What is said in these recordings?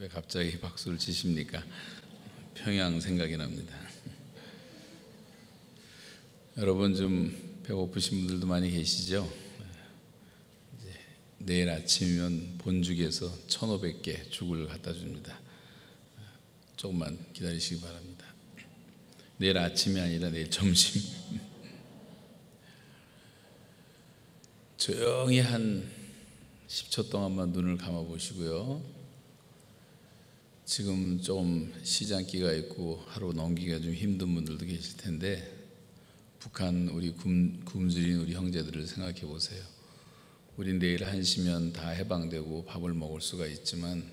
왜 갑자기 박수를 치십니까? 평양 생각이 납니다. 여러분 좀 배고프신 분들도 많이 계시죠? 내일 아침이면 본죽에서 1,500개 죽을 갖다 줍니다. 조금만 기다리시기 바랍니다. 내일 아침이 아니라 내일 점심. 조용히 한 10초 동안만 눈을 감아 보시고요. 지금 좀 시장기가 있고 하루 넘기기가 좀 힘든 분들도 계실 텐데 북한 우리 굶, 굶주린 우리 형제들을 생각해 보세요. 우리 내일 한시면 다 해방되고 밥을 먹을 수가 있지만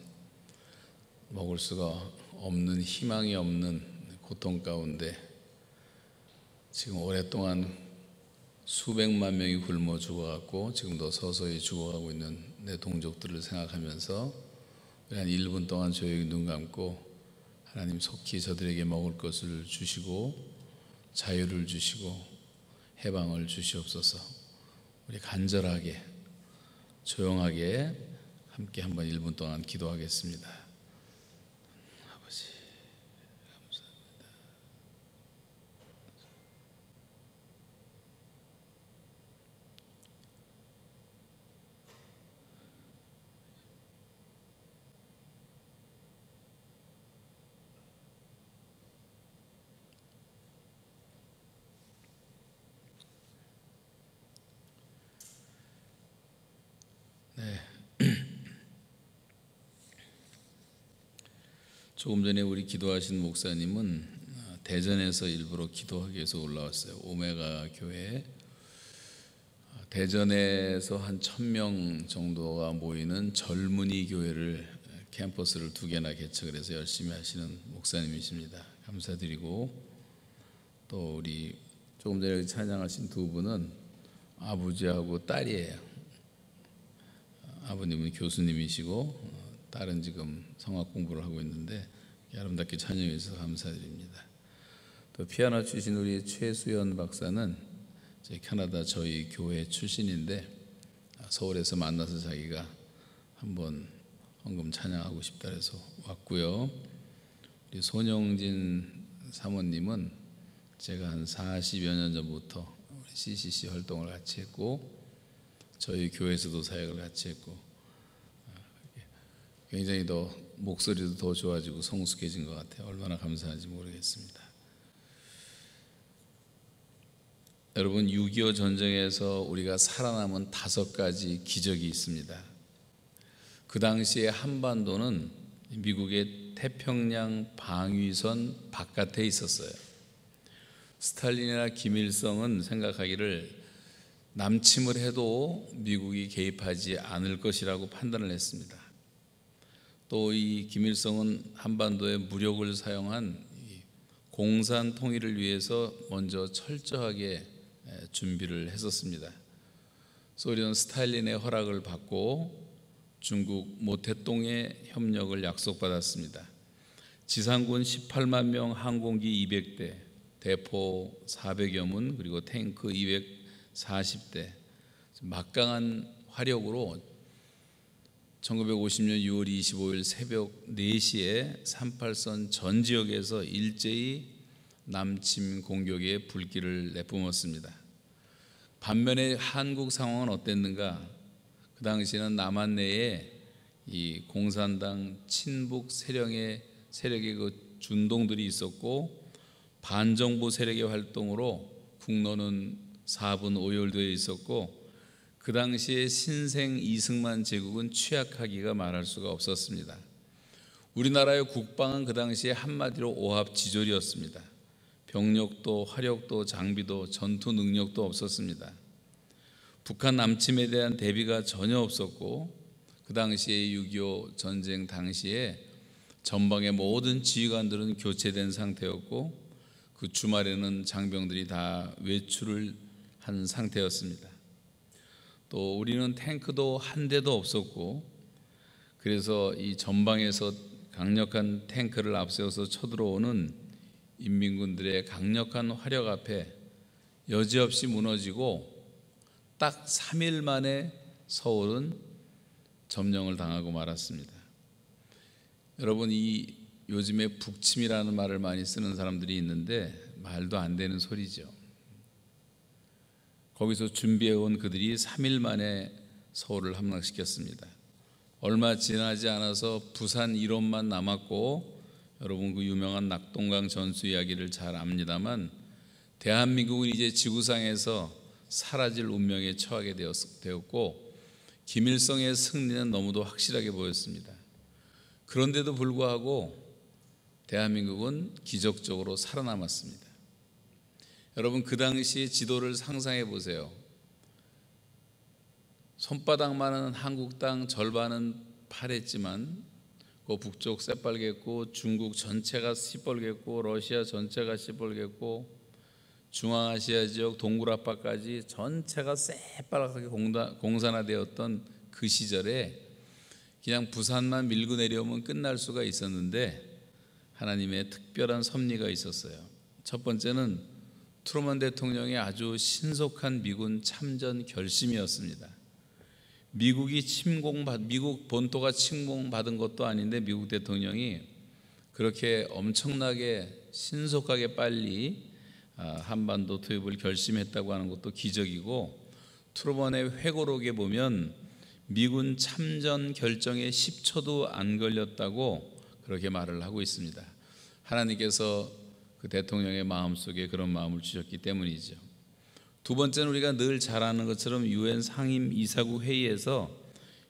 먹을 수가 없는 희망이 없는 고통 가운데 지금 오랫동안 수백만 명이 굶어 죽어갔고 지금도 서서히 죽어가고 있는 내 동족들을 생각하면서 한 1분 동안 조용히 눈 감고 하나님 속히 저들에게 먹을 것을 주시고 자유를 주시고 해방을 주시옵소서 우리 간절하게 조용하게 함께 한번 1분 동안 기도하겠습니다. 조금 전에 우리 기도하신 목사님은 어, 대전에서 일부러 기도하기 위해서 올라왔어요. 오메가 교회. 어, 대전에서 한 천 명 정도가 모이는 젊은이 교회를 캠퍼스를 두 개나 개척을 해서 열심히 하시는 목사님이십니다. 감사드리고 또 우리 조금 전에 찬양하신 두 분은 아버지하고 딸이에요. 아버님은 교수님이시고 딸은 지금 성악 공부를 하고 있는데 아름답게 찬양해 주셔서 감사드립니다. 또 피아노 주신 우리 최수연 박사는 캐나다 저희 교회 출신인데 서울에서 만나서 자기가 한번 헌금 찬양하고 싶다 해서 왔고요. 우리 손영진 사모님은 제가 한 40여 년 전부터 CCC 활동을 같이 했고 저희 교회에서도 사역을 같이 했고 굉장히 더 목소리도 더 좋아지고 성숙해진 것 같아요. 얼마나 감사한지 모르겠습니다. 여러분 6.25 전쟁에서 우리가 살아남은 다섯 가지 기적이 있습니다. 그 당시에 한반도는 미국의 태평양 방위선 바깥에 있었어요. 스탈린이나 김일성은 생각하기를 남침을 해도 미국이 개입하지 않을 것이라고 판단을 했습니다. 또 이 김일성은 한반도에 무력을 사용한 공산 통일을 위해서 먼저 철저하게 준비를 했었습니다. 소련 스탈린의 허락을 받고 중국 모태동의 협력을 약속받았습니다. 지상군 18만 명, 항공기 200대, 대포 400여 문, 그리고 탱크 240대, 막강한 화력으로 1950년 6월 25일 새벽 4시에 38선 전 지역에서 일제히 남침 공격에 불길을 내뿜었습니다. 반면에 한국 상황은 어땠는가? 그 당시에는 남한 내에 이 공산당 친북 세력의 세력의 그 준동들이 있었고 반정부 세력의 활동으로 국로는 4분 오열되어 있었고 그 당시에 신생 이승만 제국은 취약하기가 말할 수가 없었습니다. 우리나라의 국방은 그 당시에 한마디로 오합지졸이었습니다. 병력도 화력도 장비도 전투 능력도 없었습니다. 북한 남침에 대한 대비가 전혀 없었고 그 당시에 6.25 전쟁 당시에 전방의 모든 지휘관들은 교체된 상태였고 그 주말에는 장병들이 다 외출을 한 상태였습니다. 또 우리는 탱크도 한 대도 없었고 그래서 이 전방에서 강력한 탱크를 앞세워서 쳐들어오는 인민군들의 강력한 화력 앞에 여지없이 무너지고 딱 3일 만에 서울은 점령을 당하고 말았습니다. 여러분 이 요즘에 북침이라는 말을 많이 쓰는 사람들이 있는데 말도 안 되는 소리죠. 거기서 준비해 온 그들이 3일 만에 서울을 함락시켰습니다. 얼마 지나지 않아서 부산 1원만 남았고 여러분 그 유명한 낙동강 전수 이야기를 잘 압니다만 대한민국은 이제 지구상에서 사라질 운명에 처하게 되었고 김일성의 승리는 너무도 확실하게 보였습니다. 그런데도 불구하고 대한민국은 기적적으로 살아남았습니다. 여러분 그 당시 지도를 상상해 보세요. 손바닥만은 한국 땅 절반은 파랬지만 그 북쪽 새빨겠고 중국 전체가 시뻘겠고 러시아 전체가 시뻘겠고 중앙아시아 지역 동굴아빠까지 전체가 새빨갛게 공산화되었던 그 시절에 그냥 부산만 밀고 내려오면 끝날 수가 있었는데 하나님의 특별한 섭리가 있었어요. 첫 번째는 트루먼 대통령의 아주 신속한 미군 참전 결심이었습니다. 미국이 침공받 미국 본토가 침공받은 것도 아닌데 미국 대통령이 그렇게 엄청나게 신속하게 빨리 아, 한반도 투입을 결심했다고 하는 것도 기적이고 트루먼의 회고록에 보면 미군 참전 결정에 10초도 안 걸렸다고 그렇게 말을 하고 있습니다. 하나님께서 그 대통령의 마음속에 그런 마음을 주셨기 때문이죠. 두 번째는 우리가 늘 잘 아는 것처럼 유엔 상임 이사국 회의에서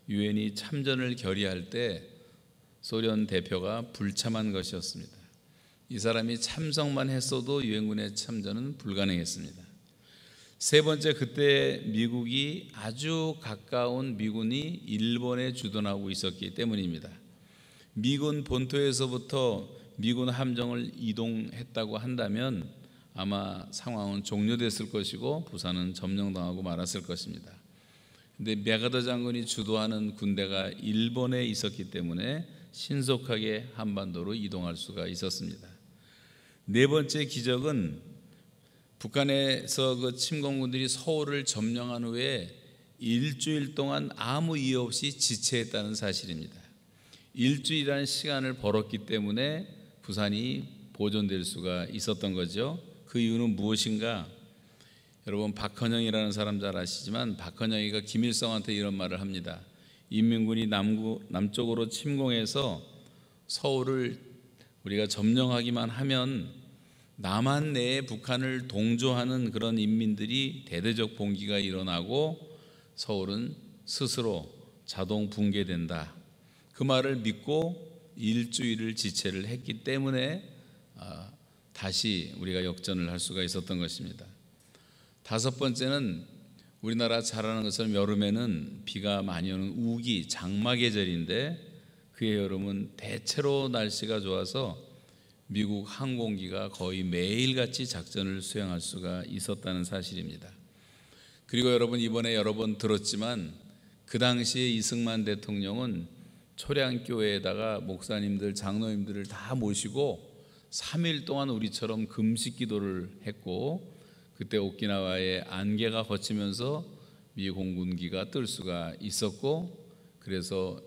유엔이 참전을 결의할 때 소련 대표가 불참한 것이었습니다. 이 사람이 참석만 했어도 유엔군의 참전은 불가능했습니다. 세 번째 그때 미국이 아주 가까운 미군이 일본에 주둔하고 있었기 때문입니다. 미군 본토에서부터 미군 함정을 이동했다고 한다면 아마 상황은 종료됐을 것이고 부산은 점령당하고 말았을 것입니다. 근데 메가더 장군이 주도하는 군대가 일본에 있었기 때문에 신속하게 한반도로 이동할 수가 있었습니다. 네 번째 기적은 북한에서 그 침공군들이 서울을 점령한 후에 일주일 동안 아무 이유 없이 지체했다는 사실입니다. 일주일이라는 시간을 벌었기 때문에 부산이 보존될 수가 있었던 거죠. 그 이유는 무엇인가? 여러분 박헌영이라는 사람 잘 아시지만 박헌영이가 김일성한테 이런 말을 합니다. 인민군이 남구 남쪽으로 침공해서 서울을 우리가 점령하기만 하면 남한 내에 북한을 동조하는 그런 인민들이 대대적 봉기가 일어나고 서울은 스스로 자동 붕괴된다. 그 말을 믿고 일주일을 지체를 했기 때문에 아, 다시 우리가 역전을 할 수가 있었던 것입니다. 다섯 번째는 우리나라 잘 아는 것처럼 여름에는 비가 많이 오는 우기 장마 계절인데 그의 여름은 대체로 날씨가 좋아서 미국 항공기가 거의 매일같이 작전을 수행할 수가 있었다는 사실입니다. 그리고 여러분 이번에 여러 번 들었지만 그 당시에 이승만 대통령은 초량교회에다가 목사님들, 장로님들을 다 모시고 3일 동안 우리처럼 금식 기도를 했고 그때 오키나와에 안개가 걷히면서 미 공군기가 뜰 수가 있었고 그래서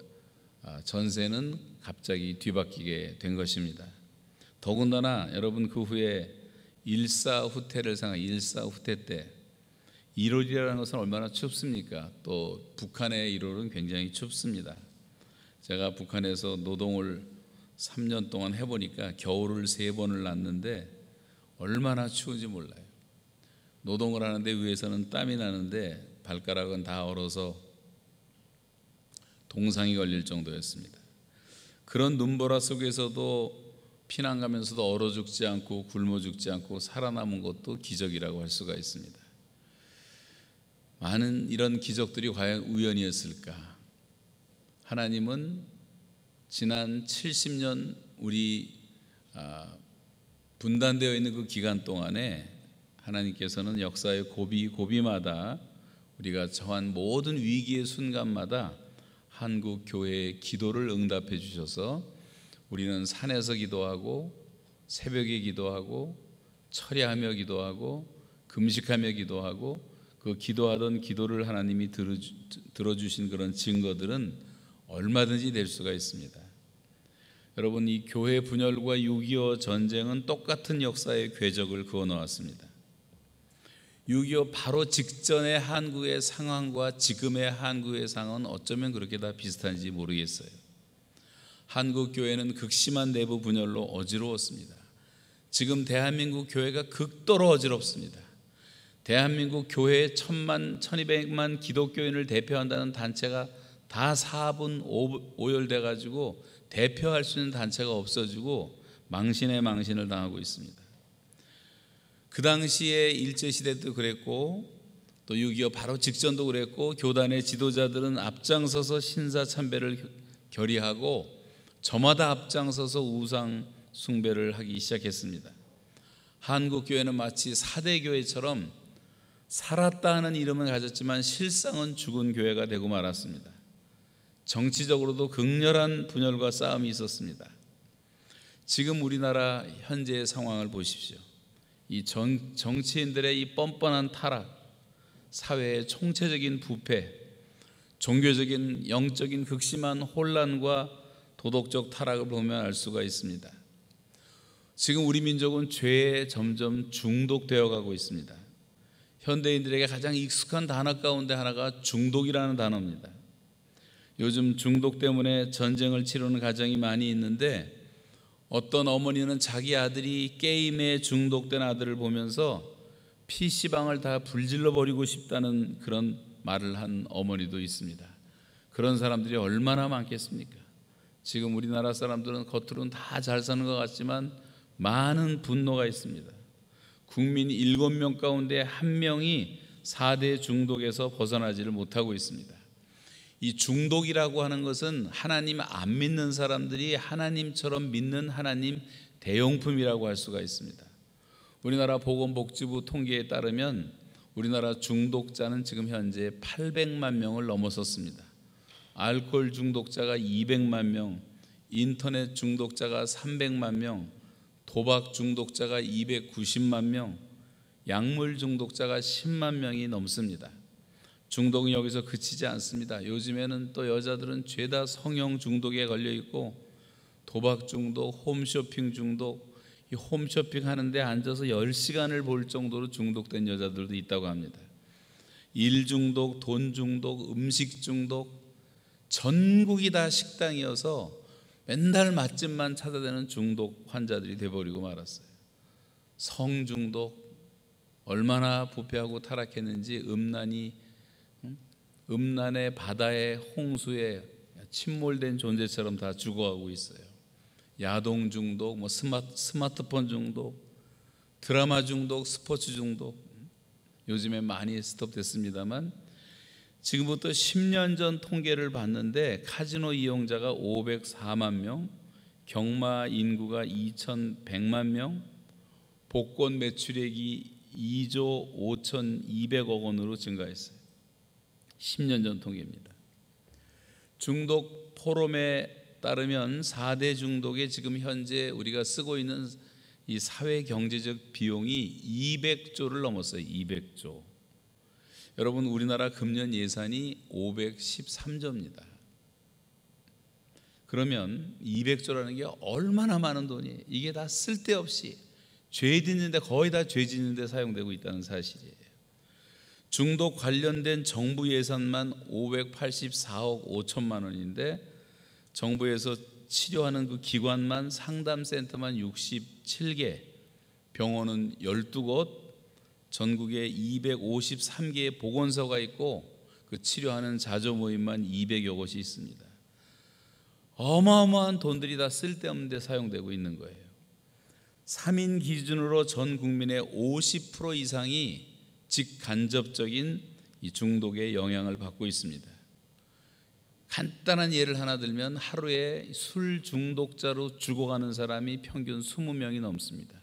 아, 전세는 갑자기 뒤바뀌게 된 것입니다. 더군다나 여러분 그 후에 일사후퇴를 생각 일사후퇴 때 1월이라는 것은 얼마나 춥습니까? 또 북한의 1월은 굉장히 춥습니다. 제가 북한에서 노동을 3년 동안 해보니까 겨울을 세 번을 났는데 얼마나 추운지 몰라요. 노동을 하는데 위에서는 땀이 나는데 발가락은 다 얼어서 동상이 걸릴 정도였습니다. 그런 눈보라 속에서도 피난 가면서도 얼어 죽지 않고 굶어 죽지 않고 살아남은 것도 기적이라고 할 수가 있습니다. 많은 이런 기적들이 과연 우연이었을까? 하나님은 지난 70년 우리 아, 분단되어 있는 그 기간 동안에 하나님께서는 역사의 고비 고비마다 우리가 처한 모든 위기의 순간마다 한국 교회의 기도를 응답해 주셔서 우리는 산에서 기도하고 새벽에 기도하고 철야하며 기도하고 금식하며 기도하고 그 기도하던 기도를 하나님이 들어주신 그런 증거들은 얼마든지 될 수가 있습니다. 여러분 이 교회 분열과 6.25 전쟁은 똑같은 역사의 궤적을 그어 놓았습니다. 6.25 바로 직전의 한국의 상황과 지금의 한국의 상황은 어쩌면 그렇게 다 비슷한지 모르겠어요. 한국 교회는 극심한 내부 분열로 어지러웠습니다. 지금 대한민국 교회가 극도로 어지럽습니다. 대한민국 교회 천만, 천이백만 기독교인을 대표한다는 단체가 다 사분 오열돼 가지고 대표할 수 있는 단체가 없어지고 망신에 망신을 당하고 있습니다. 그 당시에 일제 시대 도 그랬고 또 6.25 바로 직전도 그랬고 교단의 지도자들은 앞장서서 신사 참배를 결의하고 저마다 앞장서서 우상 숭배를 하기 시작했습니다. 한국 교회는 마치 사대 교회처럼 살았다 하는 이름을 가졌지만 실상은 죽은 교회가 되고 말았습니다. 정치적으로도 극렬한 분열과 싸움이 있었습니다. 지금 우리나라 현재의 상황을 보십시오. 이 정, 정치인들의 이 뻔뻔한 타락, 사회의 총체적인 부패, 종교적인 영적인 극심한 혼란과 도덕적 타락을 보면 알 수가 있습니다. 지금 우리 민족은 죄에 점점 중독되어 가고 있습니다. 현대인들에게 가장 익숙한 단어 가운데 하나가 중독이라는 단어입니다. 요즘 중독 때문에 전쟁을 치르는 가정이 많이 있는데 어떤 어머니는 자기 아들이 게임에 중독된 아들을 보면서 PC방을 다 불질러 버리고 싶다는 그런 말을 한 어머니도 있습니다. 그런 사람들이 얼마나 많겠습니까? 지금 우리나라 사람들은 겉으로는 다 잘 사는 것 같지만 많은 분노가 있습니다. 국민 7명 가운데 한 명이 4대 중독에서 벗어나지를 못하고 있습니다. 이 중독이라고 하는 것은 하나님 안 믿는 사람들이 하나님처럼 믿는 하나님 대용품이라고 할 수가 있습니다. 우리나라 보건복지부 통계에 따르면 우리나라 중독자는 지금 현재 800만 명을 넘어섰습니다. 알코올 중독자가 200만 명, 인터넷 중독자가 300만 명, 도박 중독자가 290만 명, 약물 중독자가 10만 명이 넘습니다. 중독은 여기서 그치지 않습니다. 요즘에는 또 여자들은 죄다 성형 중독에 걸려 있고 도박 중독, 홈쇼핑 중독, 이 홈쇼핑 하는데 앉아서 10시간을 볼 정도로 중독된 여자들도 있다고 합니다. 일 중독, 돈 중독, 음식 중독, 전국이 다 식당이어서 맨날 맛집만 찾아대는 중독 환자들이 돼버리고 말았어요. 성 중독 얼마나 부패하고 타락했는지 음란이 음란의 바다의 홍수에 침몰된 존재처럼 다 죽어가고 있어요. 야동 중독, 뭐 스마트, 스마트폰 중독, 드라마 중독, 스포츠 중독 요즘에 많이 스톱됐습니다만 지금부터 10년 전 통계를 봤는데 카지노 이용자가 504만 명, 경마 인구가 2,100만 명, 복권 매출액이 2조 5,200억 원으로 증가했어요. 10년 전 통계입니다. 중독 포럼에 따르면 4대 중독에 지금 현재 우리가 쓰고 있는 이 사회 경제적 비용이 200조를 넘었어요. 200조. 여러분 우리나라 금년 예산이 513조입니다. 그러면 200조라는 게 얼마나 많은 돈이에요. 이게 다 쓸데없이 죄 짓는데 거의 다 죄 짓는데 사용되고 있다는 사실이에요. 중독 관련된 정부 예산만 584억 5천만 원인데 정부에서 치료하는 그 기관만 상담센터만 67개, 병원은 12곳, 전국에 253개의 보건소가 있고 그 치료하는 자조 모임만 200여 곳이 있습니다. 어마어마한 돈들이 다 쓸데없는 데 사용되고 있는 거예요. 3인 기준으로 전 국민의 50% 이상이 직간접적인 이 중독의 영향을 받고 있습니다. 간단한 예를 하나 들면 하루에 술 중독자로 죽어가는 사람이 평균 20명이 넘습니다.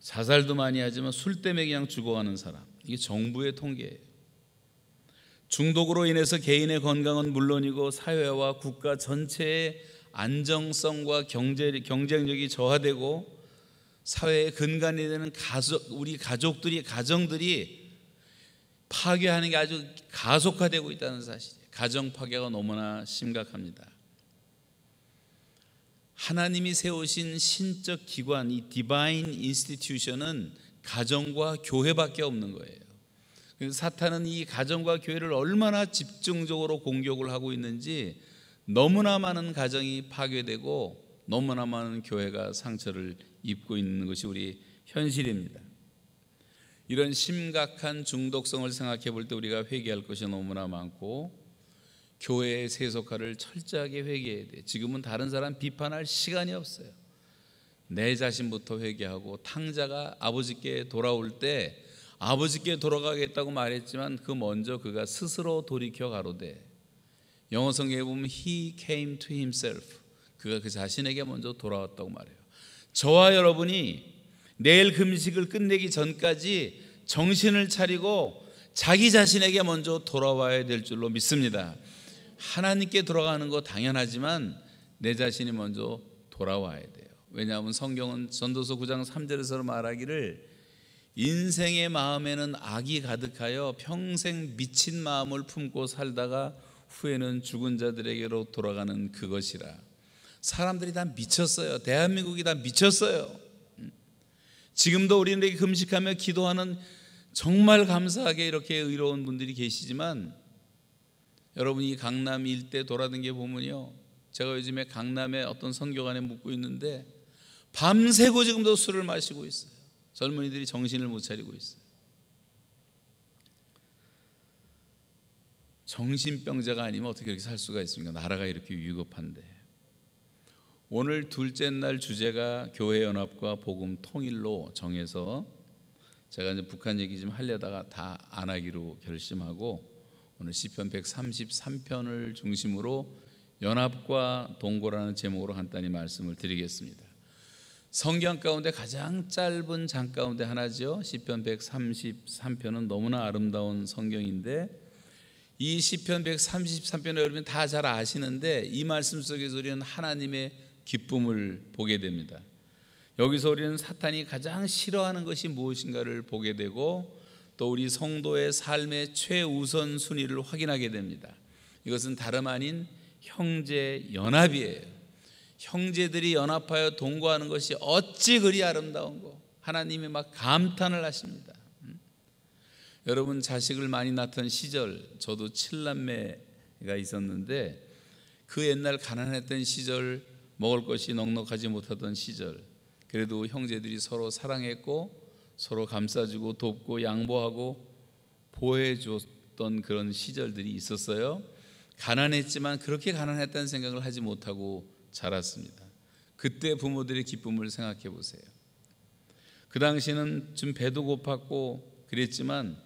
자살도 많이 하지만 술 때문에 그냥 죽어가는 사람. 이게 정부의 통계예요. 중독으로 인해서 개인의 건강은 물론이고 사회와 국가 전체의 안정성과 경제, 경쟁력이 저하되고 사회의 근간이 되는 가족, 우리 가족들이, 가정들이 파괴하는 게 아주 가속화되고 있다는 사실이에요. 가정 파괴가 너무나 심각합니다. 하나님이 세우신 신적 기관 이 디바인 인스티튜션은 가정과 교회밖에 없는 거예요. 사탄은 이 가정과 교회를 얼마나 집중적으로 공격을 하고 있는지 너무나 많은 가정이 파괴되고 너무나 많은 교회가 상처를 입고 있는 것이 우리 현실입니다. 이런 심각한 중독성을 생각해 볼 때 우리가 회개할 것이 너무나 많고 교회의 세속화를 철저하게 회개해야 돼. 지금은 다른 사람 비판할 시간이 없어요. 내 자신부터 회개하고 탕자가 아버지께 돌아올 때 아버지께 돌아가겠다고 말했지만 그 먼저 그가 스스로 돌이켜 가로되 영어 성경에 보면 he came to himself 그가 그 자신에게 먼저 돌아왔다고 말해요. 저와 여러분이 내일 금식을 끝내기 전까지 정신을 차리고 자기 자신에게 먼저 돌아와야 될 줄로 믿습니다. 하나님께 돌아가는 거 당연하지만 내 자신이 먼저 돌아와야 돼요. 왜냐하면 성경은 전도서 9장 3절에서 말하기를 인생의 마음에는 악이 가득하여 평생 미친 마음을 품고 살다가 후에는 죽은 자들에게로 돌아가는 그것이라. 사람들이 다 미쳤어요. 대한민국이 다 미쳤어요. 지금도 우리에게 금식하며 기도하는 정말 감사하게 이렇게 의로운 분들이 계시지만 여러분이 강남 일대 돌아다니게 보면요. 제가 요즘에 강남에 어떤 선교관에 묵고 있는데 밤새고 지금도 술을 마시고 있어요. 젊은이들이 정신을 못 차리고 있어요. 정신병자가 아니면 어떻게 이렇게 살 수가 있습니까? 나라가 이렇게 위급한데. 오늘 둘째 날 주제가 교회 연합과 복음 통일로 정해서 제가 이제 북한 얘기 좀 하려다가 다 안 하기로 결심하고 오늘 시편 133편을 중심으로 연합과 동고라는 제목으로 간단히 말씀을 드리겠습니다. 성경 가운데 가장 짧은 장 가운데 하나죠. 시편 133편은 너무나 아름다운 성경인데 이 시편 133편을 여러분 다 잘 아시는데 이 말씀 속에서 우리는 하나님의 기쁨을 보게 됩니다. 여기서 우리는 사탄이 가장 싫어하는 것이 무엇인가를 보게 되고 또 우리 성도의 삶의 최우선 순위를 확인하게 됩니다. 이것은 다름 아닌 형제 연합이에요. 형제들이 연합하여 동거하는 것이 어찌 그리 아름다운고 하나님이 막 감탄을 하십니다. 음? 여러분 자식을 많이 낳던 시절 저도 칠남매가 있었는데 그 옛날 가난했던 시절 먹을 것이 넉넉하지 못하던 시절 그래도 형제들이 서로 사랑했고 서로 감싸주고 돕고 양보하고 보호해 줬던 그런 시절들이 있었어요. 가난했지만 그렇게 가난했다는 생각을 하지 못하고 자랐습니다. 그때 부모들의 기쁨을 생각해 보세요. 그 당시는 좀 배도 고팠고 그랬지만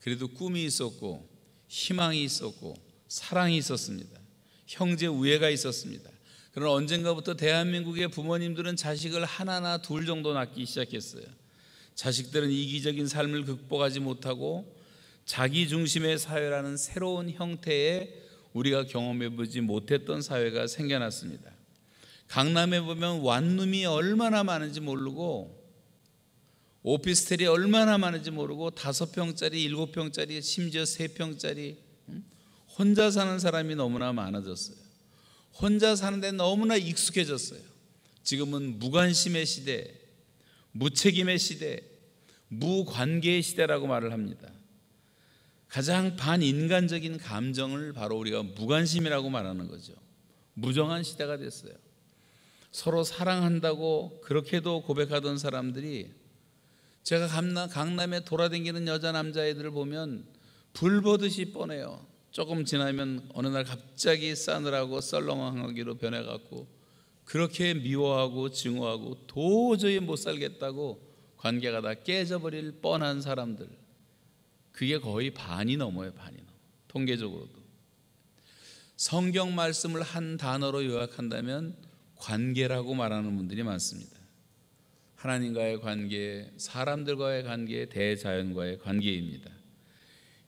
그래도 꿈이 있었고 희망이 있었고 사랑이 있었습니다. 형제 우애가 있었습니다. 그러나 언젠가부터 대한민국의 부모님들은 자식을 하나나 둘 정도 낳기 시작했어요. 자식들은 이기적인 삶을 극복하지 못하고 자기 중심의 사회라는 새로운 형태의 우리가 경험해 보지 못했던 사회가 생겨났습니다. 강남에 보면 완룸이 얼마나 많은지 모르고 오피스텔이 얼마나 많은지 모르고 다섯 평짜리, 일곱 평짜리, 심지어 세 평짜리 혼자 사는 사람이 너무나 많아졌어요. 혼자 사는데 너무나 익숙해졌어요. 지금은 무관심의 시대, 무책임의 시대, 무관계의 시대라고 말을 합니다. 가장 반인간적인 감정을 바로 우리가 무관심이라고 말하는 거죠. 무정한 시대가 됐어요. 서로 사랑한다고 그렇게도 고백하던 사람들이 제가 강남, 강남에 돌아다니는 여자 남자애들을 보면 불 보듯이 뻔해요. 조금 지나면 어느 날 갑자기 싸늘하고 썰렁하기로 변해갖고 그렇게 미워하고 증오하고 도저히 못 살겠다고 관계가 다 깨져버릴 뻔한 사람들 그게 거의 반이 넘어요 반이 넘어 통계적으로도 성경 말씀을 한 단어로 요약한다면 관계라고 말하는 분들이 많습니다. 하나님과의 관계, 사람들과의 관계, 대자연과의 관계입니다.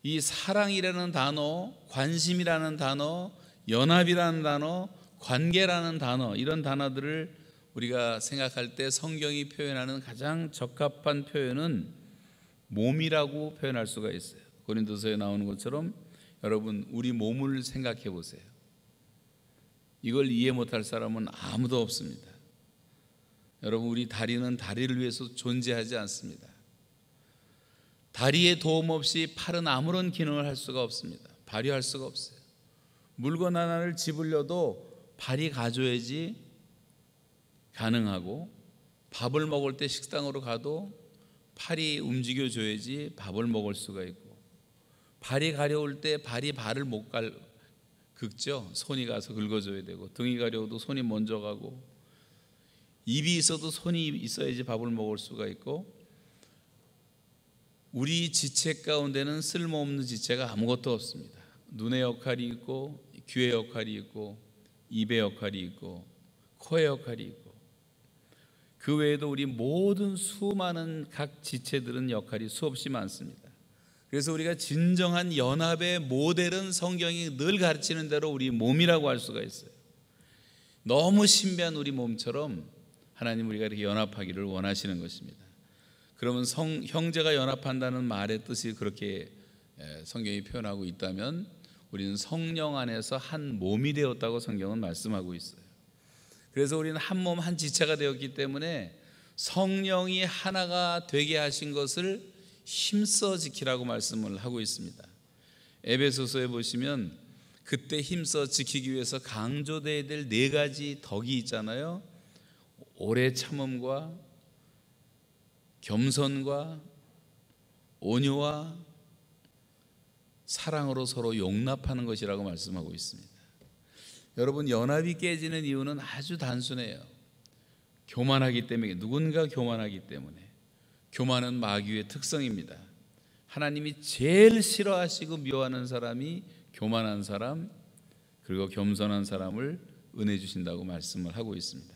이 사랑이라는 단어, 관심이라는 단어, 연합이라는 단어, 관계라는 단어, 이런 단어들을 우리가 생각할 때 성경이 표현하는 가장 적합한 표현은 몸이라고 표현할 수가 있어요. 고린도서에 나오는 것처럼 여러분 우리 몸을 생각해 보세요. 이걸 이해 못할 사람은 아무도 없습니다. 여러분 우리 다리는 다리를 위해서 존재하지 않습니다. 다리의 도움 없이 팔은 아무런 기능을 할 수가 없습니다. 발휘할 수가 없어요. 물건 하나를 집으려도 발이 가져야지 가능하고 밥을 먹을 때 식당으로 가도 팔이 움직여 줘야지 밥을 먹을 수가 있고 발이 가려울 때 발이 발을 못 갈 긁죠. 손이 가서 긁어줘야 되고 등이 가려워도 손이 먼저 가고 입이 있어도 손이 있어야지 밥을 먹을 수가 있고 우리 지체 가운데는 쓸모없는 지체가 아무것도 없습니다. 눈의 역할이 있고 귀의 역할이 있고 입의 역할이 있고 코의 역할이 있고 그 외에도 우리 모든 수많은 각 지체들은 역할이 수없이 많습니다. 그래서 우리가 진정한 연합의 모델은 성경이 늘 가르치는 대로 우리 몸이라고 할 수가 있어요. 너무 신비한 우리 몸처럼 하나님 우리가 이렇게 연합하기를 원하시는 것입니다. 그러면 성, 형제가 연합한다는 말의 뜻이 그렇게 성경이 표현하고 있다면 우리는 성령 안에서 한 몸이 되었다고 성경은 말씀하고 있어요. 그래서 우리는 한 몸 한 지체가 되었기 때문에 성령이 하나가 되게 하신 것을 힘써 지키라고 말씀을 하고 있습니다. 에베소서에 보시면 그때 힘써 지키기 위해서 강조돼야 될 네 가지 덕이 있잖아요. 오래 참음과 겸손과 온유와 사랑으로 서로 용납하는 것이라고 말씀하고 있습니다. 여러분 연합이 깨지는 이유는 아주 단순해요. 교만하기 때문에 누군가 교만하기 때문에 교만은 마귀의 특성입니다. 하나님이 제일 싫어하시고 미워하는 사람이 교만한 사람 그리고 겸손한 사람을 은혜 주신다고 말씀을 하고 있습니다.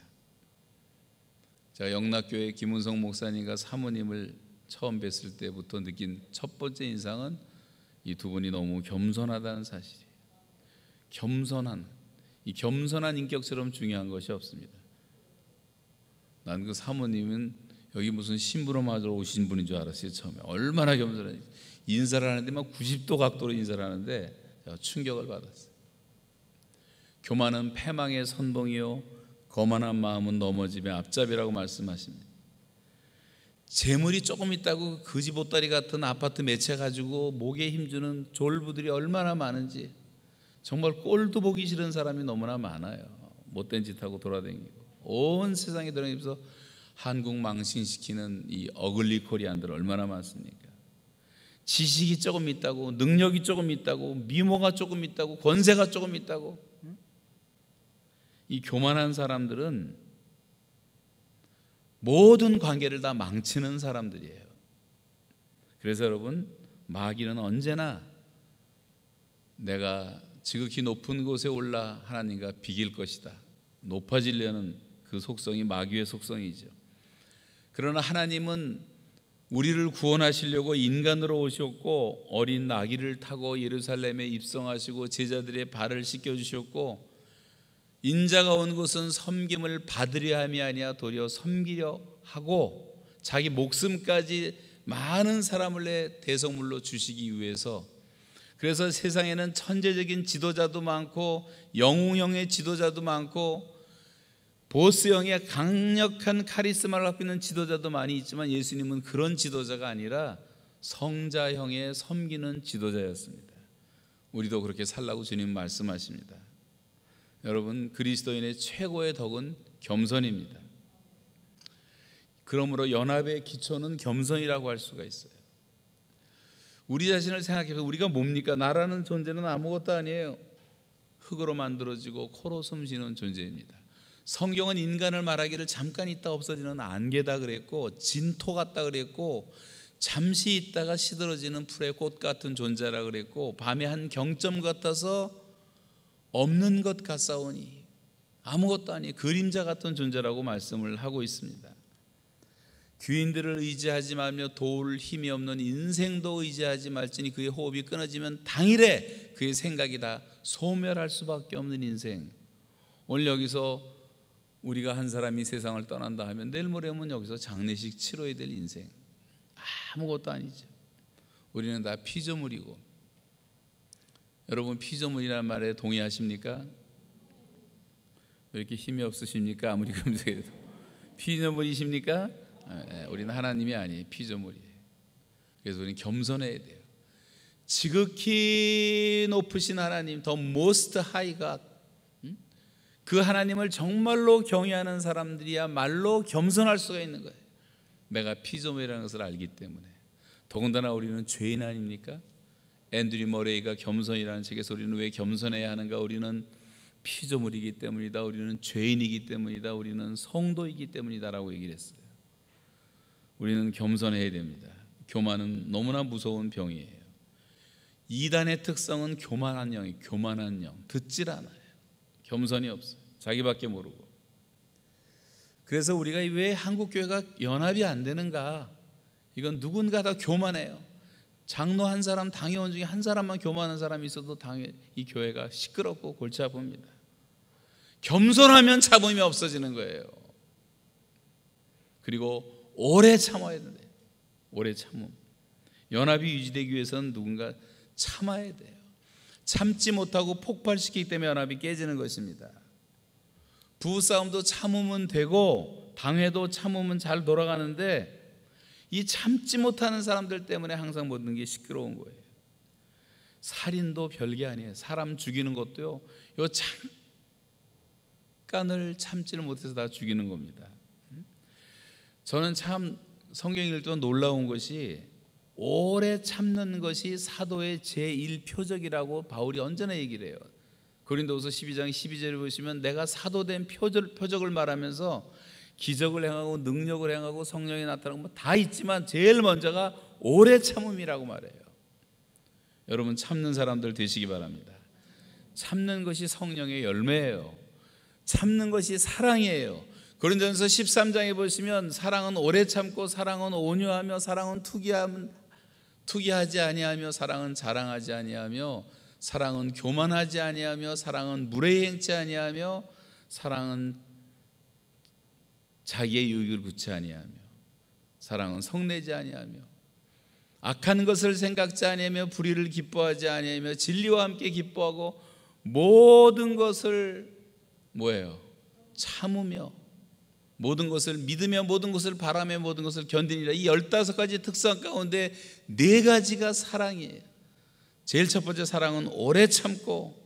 제가 영락교회 김은성 목사님과 사모님을 처음 뵀을 때부터 느낀 첫 번째 인상은 이 두 분이 너무 겸손하다는 사실이에요. 겸손한 이 겸손한 인격처럼 중요한 것이 없습니다. 난 그 사모님은 여기 무슨 신부로 맞으러 오신 분인 줄 알았어요 처음에 얼마나 겸손한지 인사를 하는데 막 90도 각도로 인사를 하는데 충격을 받았어요. 교만은 패망의 선봉이요 거만한 마음은 넘어짐의 앞잡이라고 말씀하십니다. 재물이 조금 있다고 거지 보따리 같은 아파트 매체 가지고 목에 힘주는 졸부들이 얼마나 많은지 정말 꼴도 보기 싫은 사람이 너무나 많아요. 못된 짓 하고 돌아다니고 온 세상에 돌아다니면서 한국 망신시키는 이 어글리 코리안들 얼마나 많습니까? 지식이 조금 있다고 능력이 조금 있다고 미모가 조금 있다고 권세가 조금 있다고 이 교만한 사람들은 모든 관계를 다 망치는 사람들이에요. 그래서 여러분 마귀는 언제나 내가 지극히 높은 곳에 올라 하나님과 비길 것이다. 높아지려는 그 속성이 마귀의 속성이죠. 그러나 하나님은 우리를 구원하시려고 인간으로 오셨고 어린 나귀를 타고 예루살렘에 입성하시고 제자들의 발을 씻겨 주셨고 인자가 온 곳은 섬김을 받으려 함이 아니야 도리어 섬기려 하고 자기 목숨까지 많은 사람을 내 대성물로 주시기 위해서 그래서 세상에는 천재적인 지도자도 많고 영웅형의 지도자도 많고 보스형의 강력한 카리스마를 갖고 있는 지도자도 많이 있지만 예수님은 그런 지도자가 아니라 성자형의 섬기는 지도자였습니다. 우리도 그렇게 살라고 주님 말씀하십니다. 여러분 그리스도인의 최고의 덕은 겸손입니다. 그러므로 연합의 기초는 겸손이라고 할 수가 있어요. 우리 자신을 생각해서 우리가 뭡니까? 나라는 존재는 아무것도 아니에요. 흙으로 만들어지고 코로 숨쉬는 존재입니다. 성경은 인간을 말하기를 잠깐 있다 없어지는 안개다 그랬고 진토 같다 그랬고 잠시 있다가 시들어지는 풀의 꽃 같은 존재라 그랬고 밤의 한 경점 같아서 없는 것 같사오니 아무것도 아니 그림자 같은 존재라고 말씀을 하고 있습니다. 귀인들을 의지하지 말며 도울 힘이 없는 인생도 의지하지 말지니 그의 호흡이 끊어지면 당일에 그의 생각이 다 소멸할 수밖에 없는 인생. 오늘 여기서 우리가 한 사람이 세상을 떠난다 하면 내일 모레면 여기서 장례식 치러야 될 인생. 아무것도 아니죠. 우리는 다 피조물이고. 여러분 피조물이라는 말에 동의하십니까? 왜 이렇게 힘이 없으십니까? 아무리 검색해도 피조물이십니까? 예, 예, 우리는 하나님이 아니 피조물이에요. 그래서 우리는 겸손해야 돼요. 지극히 높으신 하나님, 더 most high God. 그 하나님을 정말로 경외하는 사람들이야 말로 겸손할 수가 있는 거예요. 내가 피조물이라는 것을 알기 때문에. 더군다나 우리는 죄인 아닙니까? 앤드류 머레이가 겸손이라는 책에서 우리는 왜 겸손해야 하는가? 우리는 피조물이기 때문이다. 우리는 죄인이기 때문이다. 우리는 성도이기 때문이다라고 얘기를 했어요. 우리는 겸손해야 됩니다. 교만은 너무나 무서운 병이에요. 이단의 특성은 교만한 영이 교만한 영 듣질 않아요. 겸손이 없어요. 자기밖에 모르고. 그래서 우리가 왜 한국 교회가 연합이 안 되는가? 이건 누군가 다 교만해요. 장로 한 사람, 당회원 중에 한 사람만 교만한 사람이 있어도 당회 이 교회가 시끄럽고 골치 아픕니다. 겸손하면 참음이 없어지는 거예요. 그리고 오래 참아야 된대. 오래 참음. 연합이 유지되기 위해서는 누군가 참아야 돼요. 참지 못하고 폭발시키기 때문에 연합이 깨지는 것입니다. 부부싸움도 참으면 되고 당회도 참으면 잘 돌아가는데 이 참지 못하는 사람들 때문에 항상 모든 게 시끄러운 거예요. 살인도 별게 아니에요. 사람 죽이는 것도요. 요 잠깐을 참지를 못해서 다 죽이는 겁니다. 저는 참 성경 읽도 놀라운 것이 오래 참는 것이 사도의 제1표적이라고 바울이 언제나 얘기를 해요. 고린도후서 12장 12절을 보시면 내가 사도된 표적, 표적을 말하면서 기적을 행하고 능력을 행하고 성령이 나타나고 뭐다 있지만 제일 먼저가 오래 참음이라고 말해요. 여러분 참는 사람들 되시기 바랍니다. 참는 것이 성령의 열매예요. 참는 것이 사랑이에요. 고린도전서 13장에 보시면 사랑은 오래 참고 사랑은 온유하며 사랑은 투기함 투기하지 아니하며 사랑은 자랑하지 아니하며 사랑은 교만하지 아니하며 사랑은 무례행치 아니하며 사랑은 자기의 유익을 구치 아니하며 사랑은 성내지 아니하며 악한 것을 생각지 아니하며 불의를 기뻐하지 아니하며 진리와 함께 기뻐하고 모든 것을 뭐예요? 참으며 모든 것을 믿으며 모든 것을 바라며 모든 것을 견디니라 이 열다섯 가지 특성 가운데 네 가지가 사랑이에요. 제일 첫 번째 사랑은 오래 참고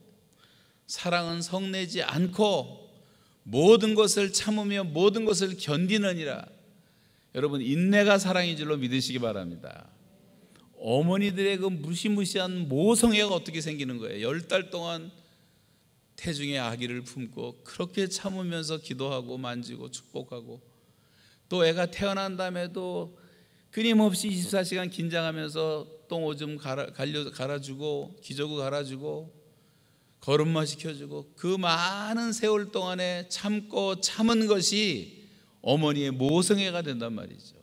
사랑은 성내지 않고 모든 것을 참으며 모든 것을 견디느니라. 여러분 인내가 사랑인 줄로 믿으시기 바랍니다. 어머니들의 그 무시무시한 모성애가 어떻게 생기는 거예요? 열 달 동안 태중의 아기를 품고 그렇게 참으면서 기도하고 만지고 축복하고 또 애가 태어난 다음에도 끊임없이 24시간 긴장하면서 똥 오줌 갈아, 갈아주고 기저구 갈아주고 걸음마 시켜주고 그 많은 세월 동안에 참고 참은 것이 어머니의 모성애가 된단 말이죠.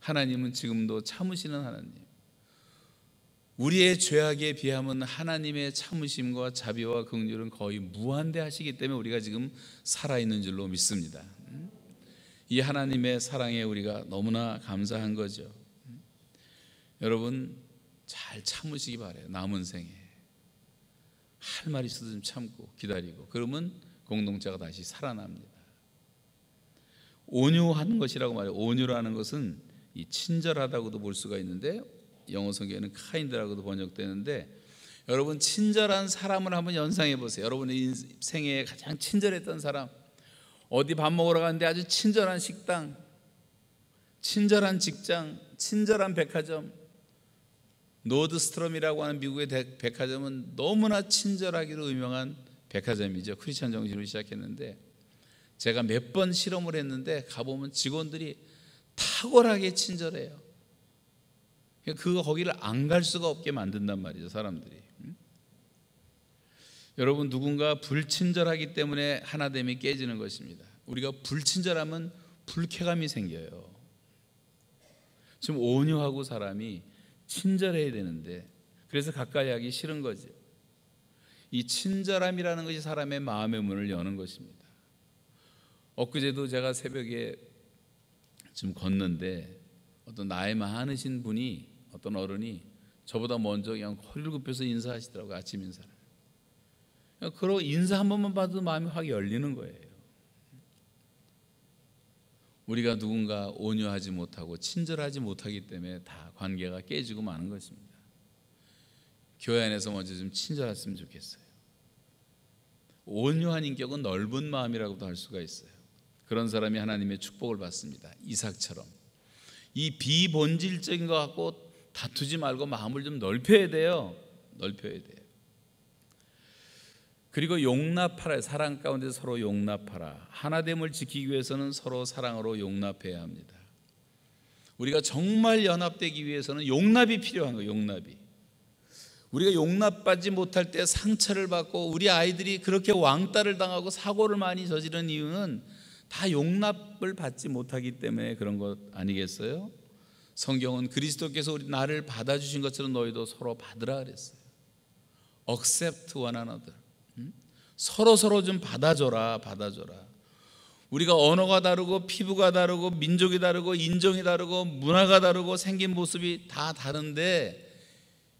하나님은 지금도 참으시는 하나님. 우리의 죄악에 비하면 하나님의 참으심과 자비와 긍휼은 거의 무한대하시기 때문에 우리가 지금 살아 있는 줄로 믿습니다. 이 하나님의 사랑에 우리가 너무나 감사한 거죠. 여러분 잘 참으시기 바래요. 남은 생에. 할 말이 있어도 좀 참고 기다리고 그러면 공동체가 다시 살아납니다. 온유하는 것이라고 말해요. 온유라는 것은 이 친절하다고도 볼 수가 있는데 영어 성경에는 카인드라고도 번역되는데 여러분 친절한 사람을 한번 연상해 보세요. 여러분의 인생에 가장 친절했던 사람 어디 밥 먹으러 가는데 아주 친절한 식당, 친절한 직장, 친절한 백화점 Nordstrom이라고 하는 미국의 백화점은 너무나 친절하기로 유명한 백화점이죠. 크리스천 정신으로 시작했는데 제가 몇 번 실험을 했는데 가보면 직원들이 탁월하게 친절해요. 그거 거기를 안 갈 수가 없게 만든단 말이죠, 사람들이. 여러분 누군가 불친절하기 때문에 하나됨이 깨지는 것입니다. 우리가 불친절하면 불쾌감이 생겨요. 지금 온유하고 사람이 친절해야 되는데 그래서 가까이 하기 싫은 거지. 이 친절함이라는 것이 사람의 마음의 문을 여는 것입니다. 엊그제도 제가 새벽에 좀 걷는데 어떤 나이 많으신 분이 어떤 어른이 저보다 먼저 그냥 허리를 굽혀서 인사하시더라고요. 아침 인사를. 그러고 인사 한 번만 봐도 마음이 확 열리는 거예요. 우리가 누군가 온유하지 못하고 친절하지 못하기 때문에 다 관계가 깨지고 마는 것입니다. 교회 안에서 먼저 좀 친절했으면 좋겠어요. 온유한 인격은 넓은 마음이라고도 할 수가 있어요. 그런 사람이 하나님의 축복을 받습니다. 이삭처럼 이 비본질적인 것 갖고 다투지 말고 마음을 좀 넓혀야 돼요. 넓혀야 돼요. 그리고 용납하라 사랑 가운데 서로 용납하라 하나됨을 지키기 위해서는 서로 사랑으로 용납해야 합니다. 우리가 정말 연합되기 위해서는 용납이 필요한 거예요. 용납이. 우리가 용납받지 못할 때 상처를 받고 우리 아이들이 그렇게 왕따를 당하고 사고를 많이 저지른 이유는 다 용납을 받지 못하기 때문에 그런 것 아니겠어요? 성경은 그리스도께서 우리 나를 받아주신 것처럼 너희도 서로 받으라 그랬어요. accept one another. 서로 서로 좀 받아줘라, 받아줘라. 우리가 언어가 다르고 피부가 다르고 민족이 다르고 인종이 다르고 문화가 다르고 생긴 모습이 다 다른데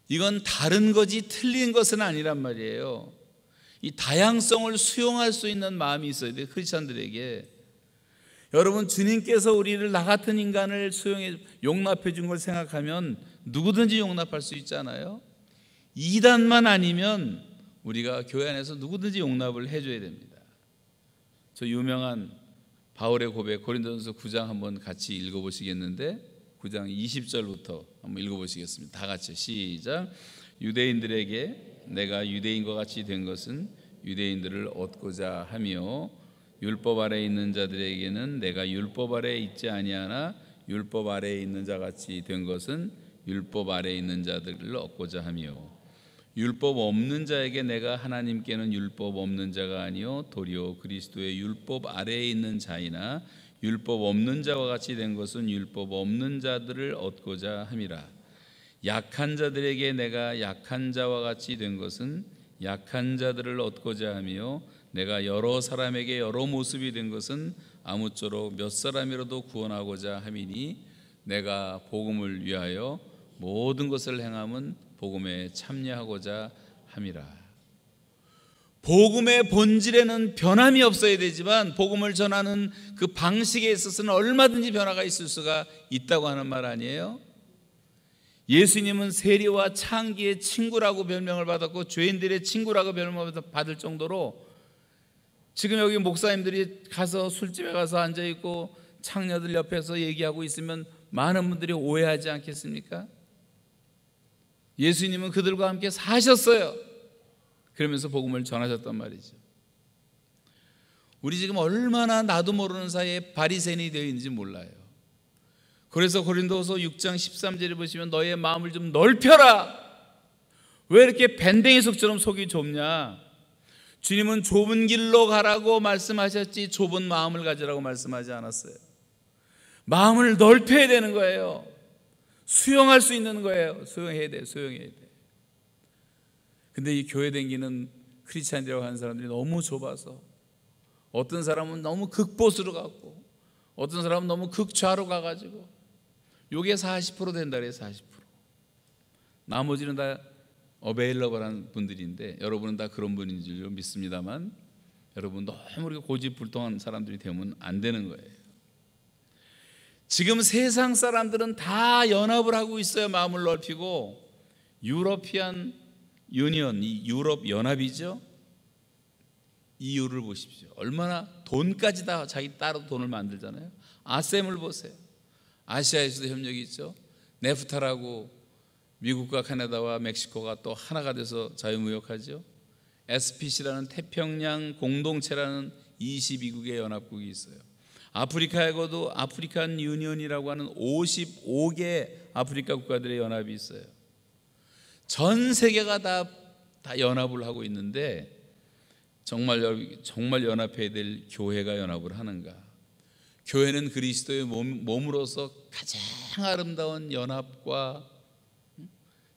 이건 다른 거지 틀린 것은 아니란 말이에요. 이 다양성을 수용할 수 있는 마음이 있어야 돼요. 크리스천들에게. 여러분 주님께서 우리를 나 같은 인간을 수용해 용납해 준 걸 생각하면 누구든지 용납할 수 있잖아요. 이단만 아니면 우리가 교회 안에서 누구든지 용납을 해줘야 됩니다. 저 유명한 바울의 고백 고린도전서 9장 한번 같이 읽어보시겠는데 9장 20절부터 한번 읽어보시겠습니다. 다 같이 시작. 유대인들에게 내가 유대인과 같이 된 것은 유대인들을 얻고자 하며 율법 아래 있는 자들에게는 내가 율법 아래 있지 아니하나 율법 아래 있는 자 같이 된 것은 율법 아래 있는 자들을 얻고자 하며 율법 없는 자에게 내가 하나님께는 율법 없는 자가 아니요 도리어 그리스도의 율법 아래에 있는 자이나 율법 없는 자와 같이 된 것은 율법 없는 자들을 얻고자 함이라. 약한 자들에게 내가 약한 자와 같이 된 것은 약한 자들을 얻고자 하며 내가 여러 사람에게 여러 모습이 된 것은 아무쪼록 몇 사람이라도 구원하고자 함이니 내가 복음을 위하여 모든 것을 행함은 복음에 참여하고자 함이라. 복음의 본질에는 변함이 없어야 되지만 복음을 전하는 그 방식에 있어서는 얼마든지 변화가 있을 수가 있다고 하는 말 아니에요? 예수님은 세리와 창기의 친구라고 별명을 받았고 죄인들의 친구라고 별명을 받을 정도로 지금 여기 목사님들이 가서 술집에 가서 앉아 있고 창녀들 옆에서 얘기하고 있으면 많은 분들이 오해하지 않겠습니까? 예수님은 그들과 함께 사셨어요. 그러면서 복음을 전하셨단 말이죠. 우리 지금 얼마나 나도 모르는 사이에 바리새인이 되어 있는지 몰라요. 그래서 고린도서 6장 13절에 보시면 너의 마음을 좀 넓혀라. 왜 이렇게 밴댕이 속처럼 속이 좁냐? 주님은 좁은 길로 가라고 말씀하셨지 좁은 마음을 가지라고 말씀하지 않았어요. 마음을 넓혀야 되는 거예요. 수용할 수 있는 거예요. 수용해야 돼. 수용해야 돼. 근데 이 교회 댕기는 크리스찬이라고 하는 사람들이 너무 좁아서 어떤 사람은 너무 극보수로 가고 어떤 사람은 너무 극좌로 가가지고 요게 40% 된다 그래요 40% 나머지는 다 어베일러블한 분들인데 여러분은 다 그런 분인 줄 믿습니다만 여러분 너무 고집불통한 사람들이 되면 안 되는 거예요 지금 세상 사람들은 다 연합을 하고 있어요. 마음을 넓히고 유러피안 Union, 이 유럽 연합이죠. EU를 보십시오. 얼마나 돈까지 다 자기 따로 돈을 만들잖아요. ASEM을 보세요. 아시아에서도 협력이 있죠. NAFTA라고 미국과 카나다와 멕시코가 또 하나가 돼서 자유무역하죠. SPC라는 태평양 공동체라는 22국의 연합국이 있어요. 아프리카에도 African Union이라고 하는 55개 아프리카 국가들의 연합이 있어요. 전 세계가 다, 다 연합을 하고 있는데 정말 정말 연합해야 될 교회가 연합을 하는가? 교회는 그리스도의 몸, 몸으로서 가장 아름다운 연합과